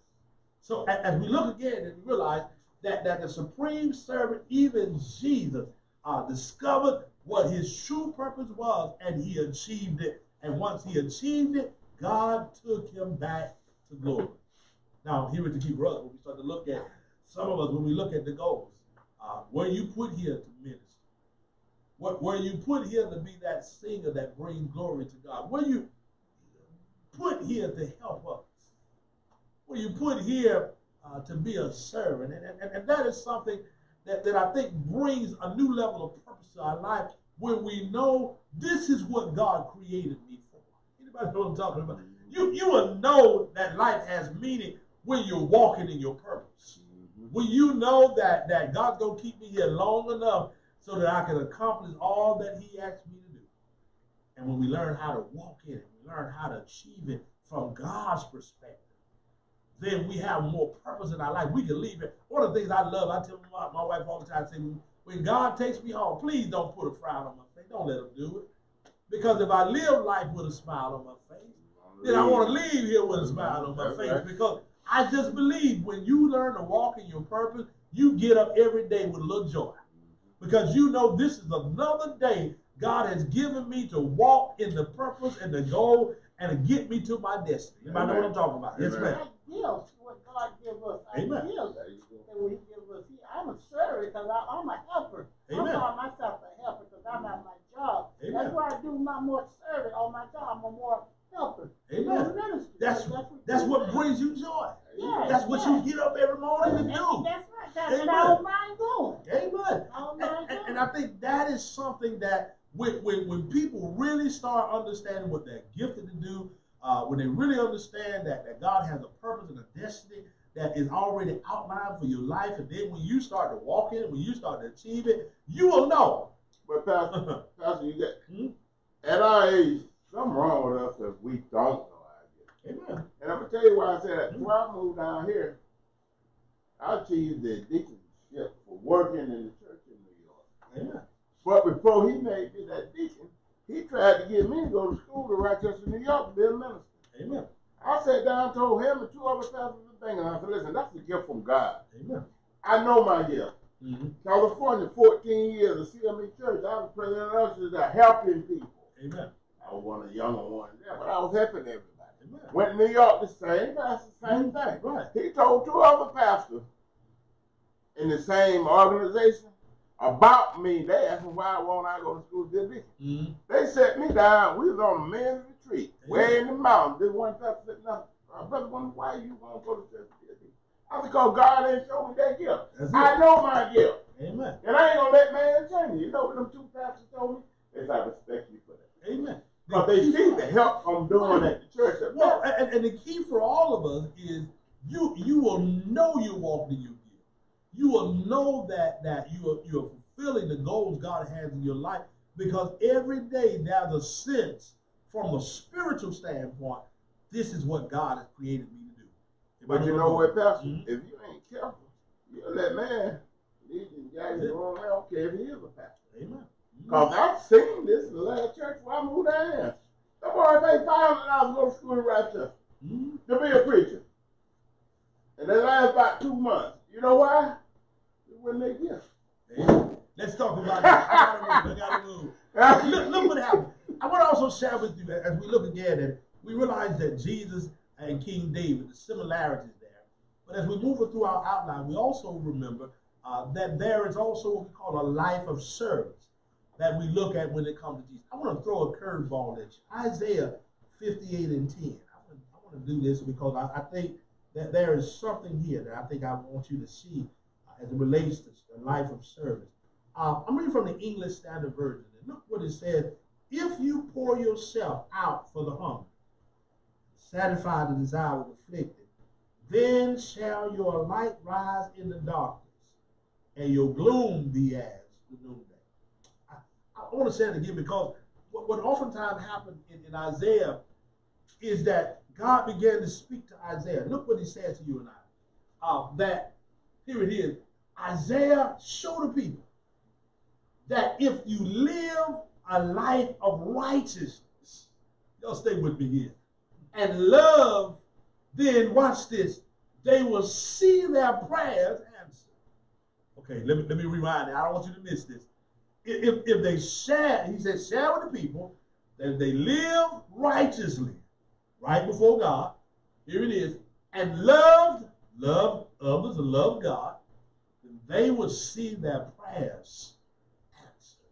[SPEAKER 1] So as we look again and we realize that, that the supreme servant, even Jesus, uh, discovered what his true purpose was and he achieved it. And once he achieved it, God took him back to glory. Now, here is the key for us when we start to look at some of us, when we look at the goals, uh, were you put here to minister? What were you put here to be that singer that brings glory to God? Were you put here to help others? Were you put here uh, to be a servant? And, and, and that is something that, that I think brings a new level of purpose to our life where we know this is what God created me for. Anybody know what I'm talking about? You, you will know that life has meaning when you're walking in your purpose. When you know that, that God's going to keep me here long enough so that I can accomplish all that He asked me to do. And when we learn how to walk in it, we learn how to achieve it from God's perspective, then we have more purpose in our life. We can leave it. One of the things I love, I tell my, my wife all the time, I say, when God takes me home, please don't put a frown on my face. Don't let him do it. Because if I live life with a smile on my face, then I want to leave here with a smile on my face because I just believe when you learn to walk in your purpose, you get up every day with a little joy because you know this is another day God has given me to walk in the purpose and the goal and to get me to my destiny. You might know what I'm talking about. Yes,
[SPEAKER 2] Amen.
[SPEAKER 1] ma'am.
[SPEAKER 4] Ideals, what God give us.
[SPEAKER 1] Amen.
[SPEAKER 4] Ideals.
[SPEAKER 2] There you go.
[SPEAKER 4] that what he give us. He, I'm a servant because I'm a helper.
[SPEAKER 1] Amen.
[SPEAKER 4] I call myself a helper because I'm at my job.
[SPEAKER 1] Amen.
[SPEAKER 4] That's why I do my more serving on my job. I'm a more helper.
[SPEAKER 1] Amen.
[SPEAKER 4] In ministry.
[SPEAKER 1] That's
[SPEAKER 4] what
[SPEAKER 1] that's what brings you joy.
[SPEAKER 4] Yeah,
[SPEAKER 1] That's what
[SPEAKER 4] yeah.
[SPEAKER 1] you get up every morning to
[SPEAKER 4] And
[SPEAKER 1] do.
[SPEAKER 4] That's right. That's
[SPEAKER 1] Amen.
[SPEAKER 4] what I don't mind doing.
[SPEAKER 1] Amen.
[SPEAKER 4] I don't
[SPEAKER 1] And,
[SPEAKER 4] mind
[SPEAKER 1] and,
[SPEAKER 4] doing.
[SPEAKER 1] and I think that is something that when, when, when people really start understanding what they're gifted to do, uh, when they really understand that, that God has a purpose and a destiny that is already outlined for your life, and then when you start to walk in it, when you start to achieve it, you will know.
[SPEAKER 2] But Pastor,
[SPEAKER 1] Amen. [laughs]
[SPEAKER 2] Pastor, you got
[SPEAKER 1] Hmm?
[SPEAKER 2] at our age, something wrong with us if we don't know our gift. And I'm gonna tell you why I said that. Before I moved down here, I achieved the deaconship for working in the church in New York.
[SPEAKER 1] Amen.
[SPEAKER 2] But before he made me that deacon, he tried to get me to go to school to Rochester, New York, to be a minister.
[SPEAKER 1] Amen.
[SPEAKER 2] I sat down, told him and two other pastors the thing, and I said, listen, that's a gift from God.
[SPEAKER 1] Amen.
[SPEAKER 2] I know my gift.
[SPEAKER 1] hmm
[SPEAKER 2] California, 14 years, the CME church, I was president of ushers helping people.
[SPEAKER 1] Amen.
[SPEAKER 2] I one of the younger ones there, but I was helping everybody. Went to New York, the same That's the same thing.
[SPEAKER 1] Right.
[SPEAKER 2] He told two other pastors in the same organization about me. They asked me why won't I go to school to be.
[SPEAKER 1] hmm
[SPEAKER 2] They set me down. We was on a men's retreat,
[SPEAKER 1] Amen.
[SPEAKER 2] way in the mountains. This one pastor said, "No, uh, brother, wonder why you want to go to church?" to be?" I said, "Because God ain't showed me that gift. I know my gift,
[SPEAKER 1] Amen.
[SPEAKER 2] and I ain't gonna let man change me. You know what them two pastors told me? They said, "I respect you for that."
[SPEAKER 1] Amen.
[SPEAKER 2] But they see the help I'm doing at the church. At
[SPEAKER 1] Well, and, and the key for all of us is you you will know you're walking in your gift. You will know that that you are you are fulfilling the goals God has in your life because every day there's a sense from a spiritual standpoint. This is what God has created me to do.
[SPEAKER 2] But you know what, Pastor?
[SPEAKER 1] Mhm.
[SPEAKER 2] If you ain't careful, you'll let man lead you guys the wrong way. I don't care if he is a pastor.
[SPEAKER 1] Amen.
[SPEAKER 2] Because I've seen this in the last church where I moved down. That boy paid five hundred dollars to go to school in Rochester
[SPEAKER 1] Mhm.
[SPEAKER 2] to be a preacher. And they last about two months. You know why? It wasn't their gift.
[SPEAKER 1] Let's talk about this. I gotta move. I gotta move. [laughs] look, look what happened. I want to also share with you as we look again and we realize that Jesus and King David, the similarities there. But as we move through our outline, we also remember uh, that there is also what we call a life of service that we look at when it comes to Jesus. I want to throw a curveball at you. Isaiah 58 and 10. I want, I want to do this because I, I think that there is something here that I think I want you to see uh, as it relates to the life of service. Uh, I'm reading from the English Standard Version. And look what it says. If you pour yourself out for the hungry, satisfy the desire of the afflicted, then shall your light rise in the darkness, and your gloom be as the noonday. I, want to say it again because what, what oftentimes happened in, in Isaiah is that God began to speak to Isaiah. Look what he said to you and I. Uh, that, here it is, Isaiah showed the people that if you live a life of righteousness. Y'all stay with me here. And love, then watch this. They will see their prayers answered. Okay, let me let me rewind it. I don't want you to miss this. If, if they share, he said, share with the people that they live righteously, right before God. Here it is, and loved, loved others and loved God, they will see their prayers answered.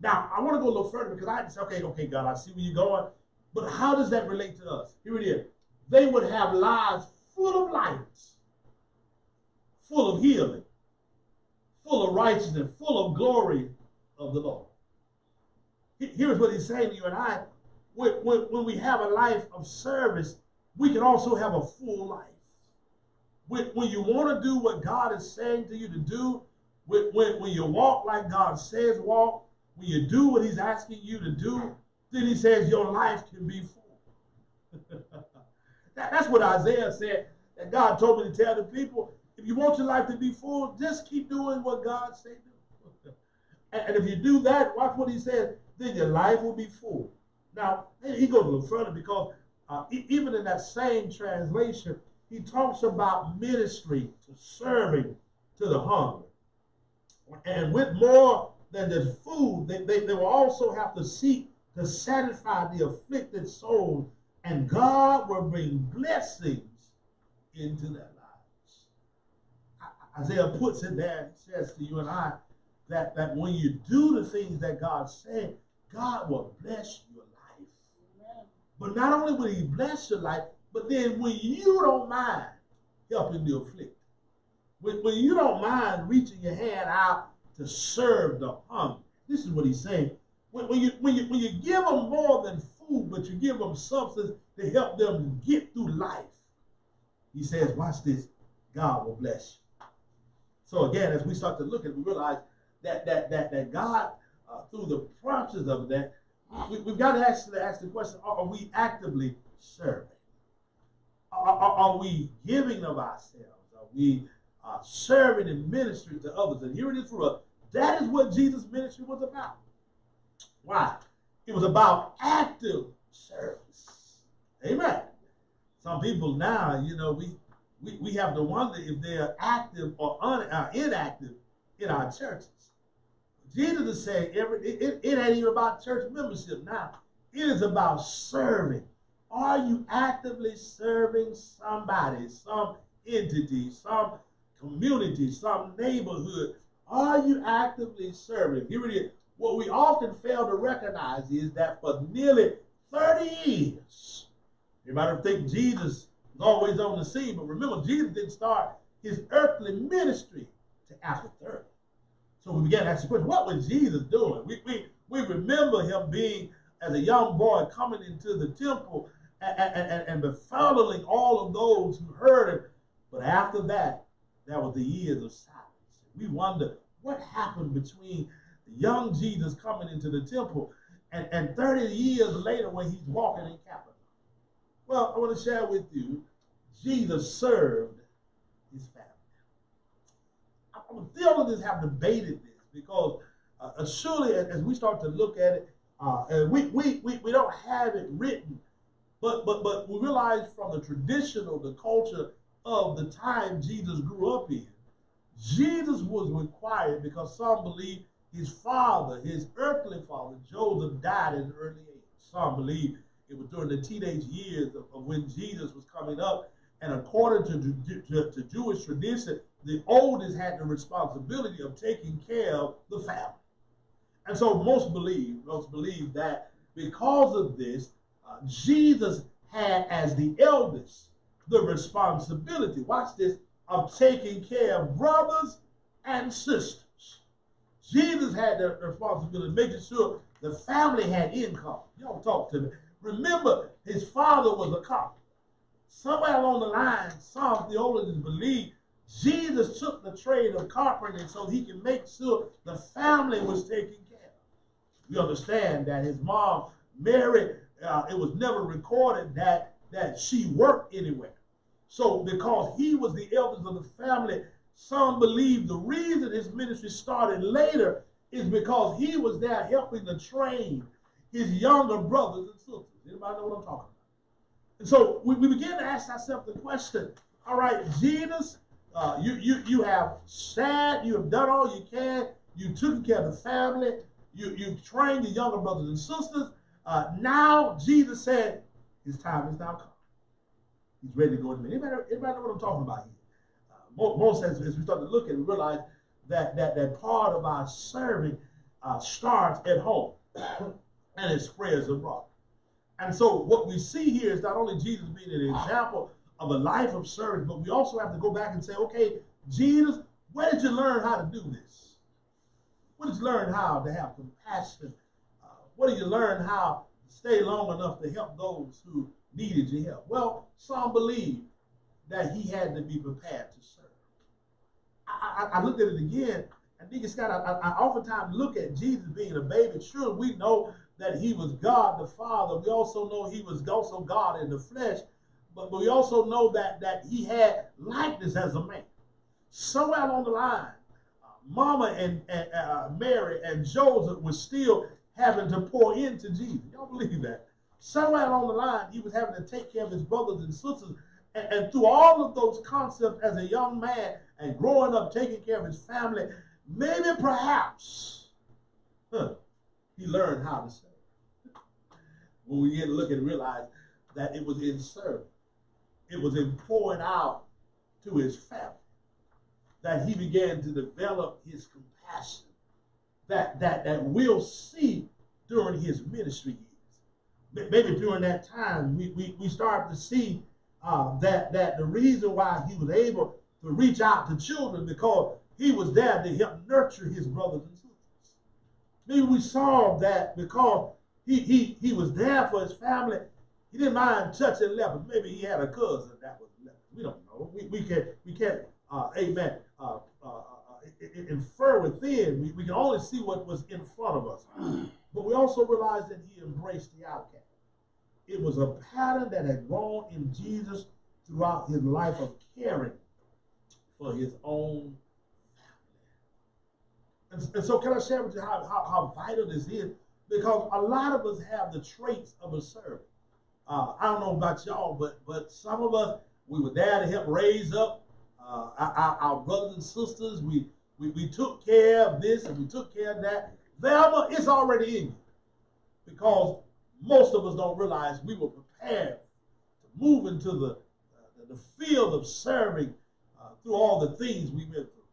[SPEAKER 1] now, I want to go a little further because I say, okay, okay, God, I see where you're going. But how does that relate to us? Here it is. They would have lives full of light, full of healing, full of righteousness, full of glory of the Lord. Here's what he's saying to you and I. When, when, when we have a life of service, we can also have a full life. When, when you want to do what God is saying to you to do, when, when, when you walk like God says walk, when you do what he's asking you to do, then he says your life can be full. [laughs] that, that's what Isaiah said. That God told me to tell the people, if you want your life to be full, just keep doing what God said. And, if you do that, watch what he says, then your life will be full. Now, he goes a little further because uh, even in that same translation, he talks about ministry to serving to the hungry. And with more than the food, they, they, they will also have to seek to satisfy the afflicted soul, and God will bring blessings into their lives. Isaiah puts it there, and says to you and I, that, that when you do the things that God said, God will bless your life. Amen. But not only will he bless your life, but then when you don't mind helping the afflicted, when, when you don't mind reaching your hand out to serve the hungry. This is what he's saying. When, when, you, when, you, when you give them more than food, but you give them substance to help them get through life, he says, watch this, God will bless you. So again, as we start to look at it, we realize that that that that God, uh, through the process of that, we, have got to actually ask the question: Are, we actively serving? Are, are, are, we giving of ourselves? Are we uh, serving and ministering to others? And here it is for us: that is what Jesus' ministry was about. Why? It was about active service. Amen. Some people now, you know, we we, we have to wonder if they're active or un, uh, inactive in our churches. Jesus is saying every it, it, ain't even about church membership now. It is about serving. Are you actively serving somebody, some entity, some community, some neighborhood, are you actively serving? Here it is. What we often fail to recognize is that for nearly 30 years, you might think Jesus was always on the scene, but remember, Jesus didn't start his earthly ministry to after 30. So we began to ask the question, what was Jesus doing? We, we, we remember him being, as a young boy, coming into the temple and, and, and befouling all of those who heard him. But after that, that was the years of silence. We wonder what happened between the young Jesus coming into the temple and, and 30 years later when he's walking in Capernaum. Well, I want to share with you, Jesus served. I'm theologians have debated this because uh, surely as we start to look at it, uh, we, we, we, we don't have it written, but, but, but we realize from the traditional, the culture of the time Jesus grew up in, Jesus was required because some believe his father, his earthly father, Joseph, died at an early age. Some believe it was during the teenage years of, of when Jesus was coming up. And according to, to, to, Jewish tradition, the oldest had the responsibility of taking care of the family. And so most believe, most believe that because of this, uh, Jesus had as the eldest the responsibility, watch this, of taking care of brothers and sisters. Jesus had the responsibility of making sure the family had income. Y'all talk to me. Remember, his father was a cop. Somewhere along the line, some theologians believe Jesus took the trade of carpentering so he can make sure the family was taken care of. We understand that his mom, Mary, uh, it was never recorded that, that she worked anywhere. So because he was the eldest of the family, some believe the reason his ministry started later is because he was there helping to train his younger brothers and sisters. Anybody know what I'm talking about? And so we, we begin to ask ourselves the question, all right, Jesus, uh, you, you, you have sad, you have done all you can, you took care of the family, you, you trained your younger brothers and sisters. Uh, now Jesus said, his time is now come. He's ready to go to me. Anybody, anybody know what I'm talking about here? Uh, most as, as we start to look at it, realize that, that, that part of our serving uh, starts at home [clears throat] and it spreads abroad. And so what we see here is not only Jesus being an example of a life of service, but we also have to go back and say, okay, Jesus, where did you learn how to do this? Where did you learn how to have compassion? Uh, where did you learn how to stay long enough to help those who needed your help? Well, some believe that he had to be prepared to serve. I, I, I looked at it again, and Deacon Scott, I, I, oftentimes look at Jesus being a baby. Sure, we know that he was God the Father. We also know he was also God in the flesh, but, but we also know that, that he had likeness as a man. Somewhere along the line, uh, Mama and, uh, Mary and Joseph were still having to pour into Jesus. Y'all believe that? Somewhere along the line, he was having to take care of his brothers and sisters. And, and through all of those concepts as a young man and growing up, taking care of his family, maybe perhaps huh, he learned how to serve. when we get to look and realize that it was in serving, it was in pouring out to his family that he began to develop his compassion that that that we'll see during his ministry years. Maybe during that time, we, we, we start to see uh, that that the reason why he was able to reach out to children because he was there to help nurture his brothers and sisters. Maybe we saw that because he, he, he was there for his family. He didn't mind touching lepers. Maybe he had a cousin that was leper. We don't know. We, we can't, we can't uh, amen, uh, uh, uh infer within. We, we can only see what was in front of us. [clears throat] But we also realize that he embraced the outcast. It was a pattern that had grown in Jesus throughout his life of caring for his own family. And, and so, can I share with you how, how, how vital this is? because a lot of us have the traits of a servant. Uh, I don't know about y'all, but but some of us we were there to help raise up uh, our, our, brothers and sisters. We, we we took care of this and we took care of that. Velma, it's already in you because most of us don't realize we were prepared to move into the uh, the field of serving uh, through all the things we went through.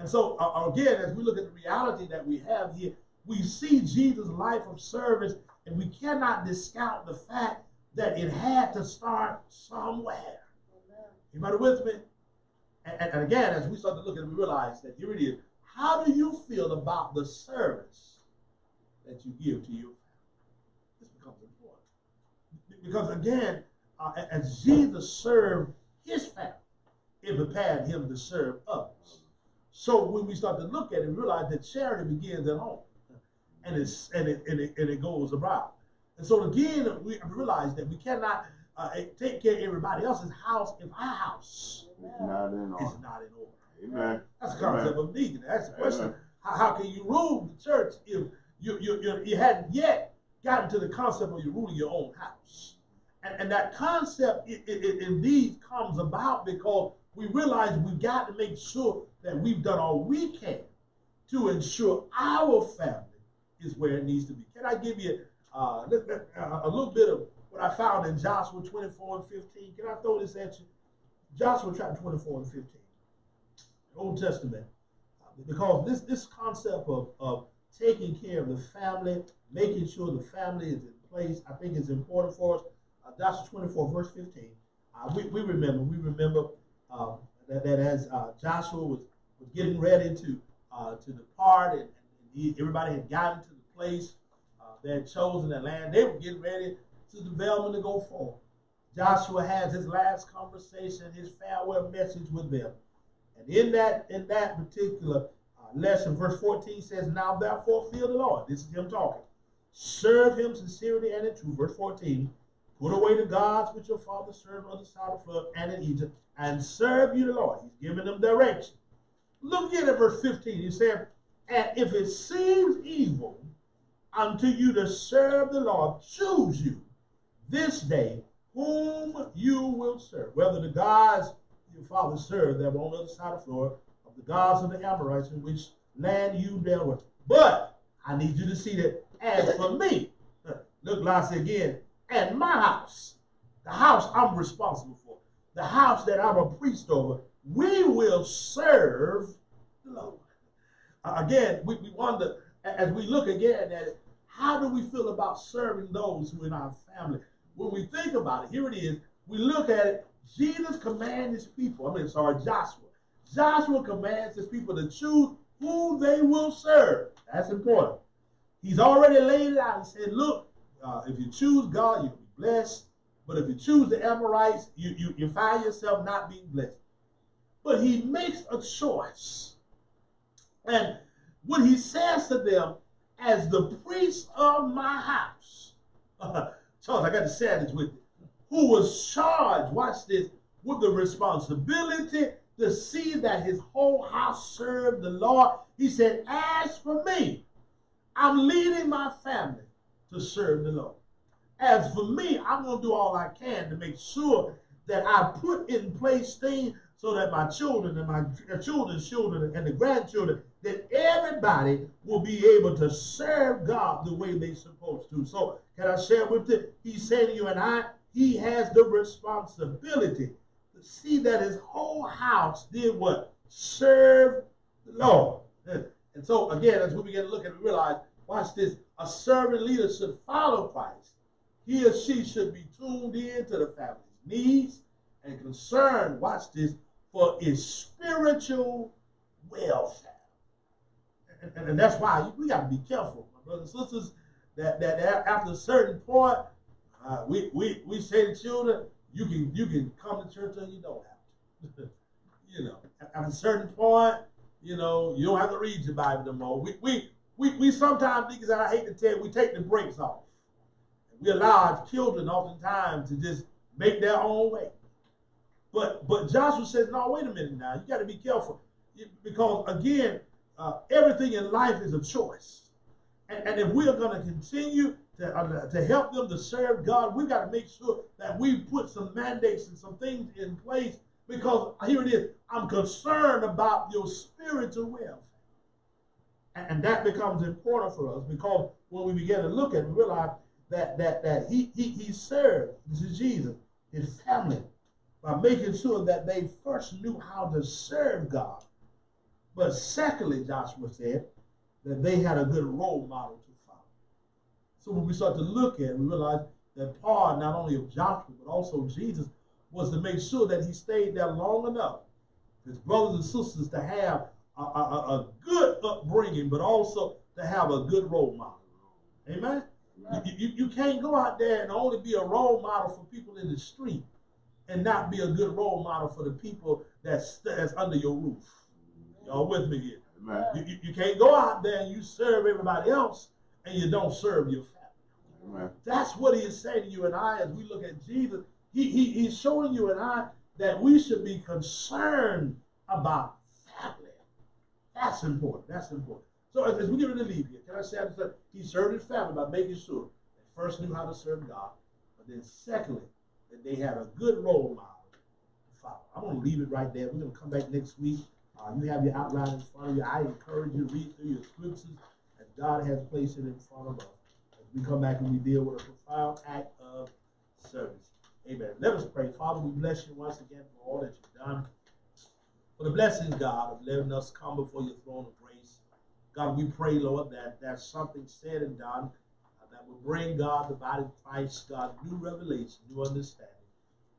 [SPEAKER 1] And so uh, again, as we look at the reality that we have here, we see Jesus' life of service, and we cannot discount the fact that it had to start somewhere. Anybody with me? And, and, and, again, as we start to look at it, we realize that here it is. How do you feel about the service that you give to your family? This becomes important. Because again, uh, as Jesus served his family, it prepared him to serve others. So when we start to look at it, we realize that charity begins at home and, it's, and, it, and, it, and it goes abroad. And so again, we realize that we cannot uh, take care of everybody else's house if our house
[SPEAKER 2] is not in order.
[SPEAKER 1] Not in order.
[SPEAKER 2] Amen.
[SPEAKER 1] That's the concept Amen. of deacon. That's the question. How, how, can you rule the church if you, you, you, you hadn't yet gotten to the concept of you ruling your own house? And, and that concept it, it, it indeed comes about because we realize we've got to make sure that we've done all we can to ensure our family is where it needs to be. Can I give you uh, a little bit of what I found in Joshua 24 and 15? Can I throw this at you? Joshua chapter 24 and 15, Old Testament. Because this, this concept of, of taking care of the family, making sure the family is in place, I think is important for us. Uh, Joshua 24, verse 15. Uh, we, we remember, we remember uh, that, that as uh, Joshua was, was getting ready to uh, to depart and, and he, everybody had gotten to the place. They had chosen the land. They were getting ready to development to go forward. Joshua has his last conversation, his farewell message with them. And in that, in that particular uh, lesson, verse 14 says, Now therefore fear the Lord. This is him talking. Serve him sincerely and in truth. Verse 14. Put away the gods which your father served on the side of the flood and in Egypt, and serve you the Lord. He's giving them direction. Look again at verse 15. He said, And if it seems evil unto you to serve the Lord, choose you this day whom you will serve, whether the gods your father served that were on the other side of the floor, of the gods of the Amorites, in which land you dealt with. But I need you to see that as for me, [laughs] look, last again, and my house, the house I'm responsible for, the house that I'm a priest over, we will serve the Lord. Uh, again, we, we wonder, as we look again at it, how do we feel about serving those who are in our family? When we think about it, here it is, we look at it, Jesus commands his people, I mean, sorry, Joshua. Joshua commands his people to choose who they will serve. That's important. He's already laid it out. He said, look, uh, if you choose God, you'll be blessed. But if you choose the Amorites, you, you, you find yourself not being blessed. But he makes a choice. And what he says to them, as the priest of my house, [laughs] Charles, I got to this with who was charged, watch this, with the responsibility to see that his whole house served the Lord. He said, As for me, I'm leading my family to serve the Lord. As for me, I'm going to do all I can to make sure that I put in place things so that my children and my uh, children's children and the grandchildren, that everybody will be able to serve God the way they're supposed to. So, can I share with you? He said to you and I, he has the responsibility to see that his whole house did what? Serve the Lord. And so, again, as we begin to look at and realize, watch this, a servant leader should follow Christ. He or she should be tuned in to the family's needs and concern, watch this, for its spiritual welfare. And, and, that's why we got to be careful, my brothers and sisters, that, that after a certain point, uh, we, we, we say to children, you can you can come to church and you don't have to. [laughs] you know, at a certain point, you know, you don't have to read your Bible no more. We we we, we sometimes, because I hate to tell you, we take the brakes off. We allow our children oftentimes to just make their own way. But but Joshua says, no, wait a minute now. You got to be careful. Because again, uh, everything in life is a choice. And, and if we are going to continue to, uh, to help them to serve God, we got to make sure that we put some mandates and some things in place because here it is, I'm concerned about your spiritual welfare. And, and that becomes important for us because when we begin to look at it, realize that that that he he, he served this is Jesus, his family, by making sure that they first knew how to serve God. But secondly, Joshua said that they had a good role model to follow. So when we start to look at it, we realize that part not only of Joshua, but also Jesus, was to make sure that he stayed there long enough, his brothers and sisters to have a, a, a good upbringing, but also to have a good role model. Amen? You, you, you can't go out there and only be a role model for people in the street and not be a good role model for the people that's, that's under your roof. Y'all with me here? You, you, you, can't go out there and you serve everybody else and you don't serve your family. Amen. That's what he is saying to you and I as we look at Jesus. He, he, he's showing you and I that we should be concerned about family. That's important. That's important. So as, as we get ready to leave here, can I say that he served his family by making sure they first knew how to serve God, but then secondly, that they had a good role model to follow. I'm going to leave it right there. We're going to come back next week. Uh, you have your outline in front of you. I encourage you to read through your scriptures as God has placed it in front of us. As we come back and we deal with a profound act of service. Amen. Let us pray. Father, we bless you once again for all that you've done. For the blessings, God, of letting us come before your throne of grace. God, we pray, Lord, that there's something said and done that will bring, God, the body of Christ, God, new revelation, new understanding.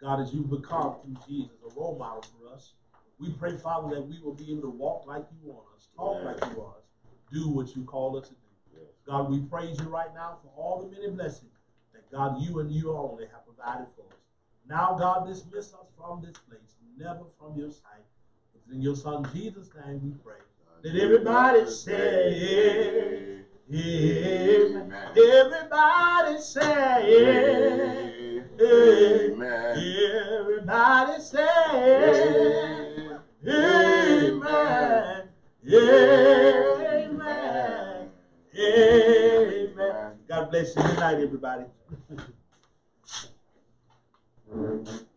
[SPEAKER 1] God, as you become through Jesus a role model for us. We pray, Father, that we will be able to walk like you want us, talk like you want us, do what you call us to do. God, we praise you right now for all the many blessings that God, you and you only have provided for us. Now, God, dismiss us from this place, never from your sight. It's in your Son Jesus' name we pray. Let everybody say, Amen. Everybody say Amen. Everybody say Amen. Amen. Amen. God bless you. Good night, everybody. [laughs]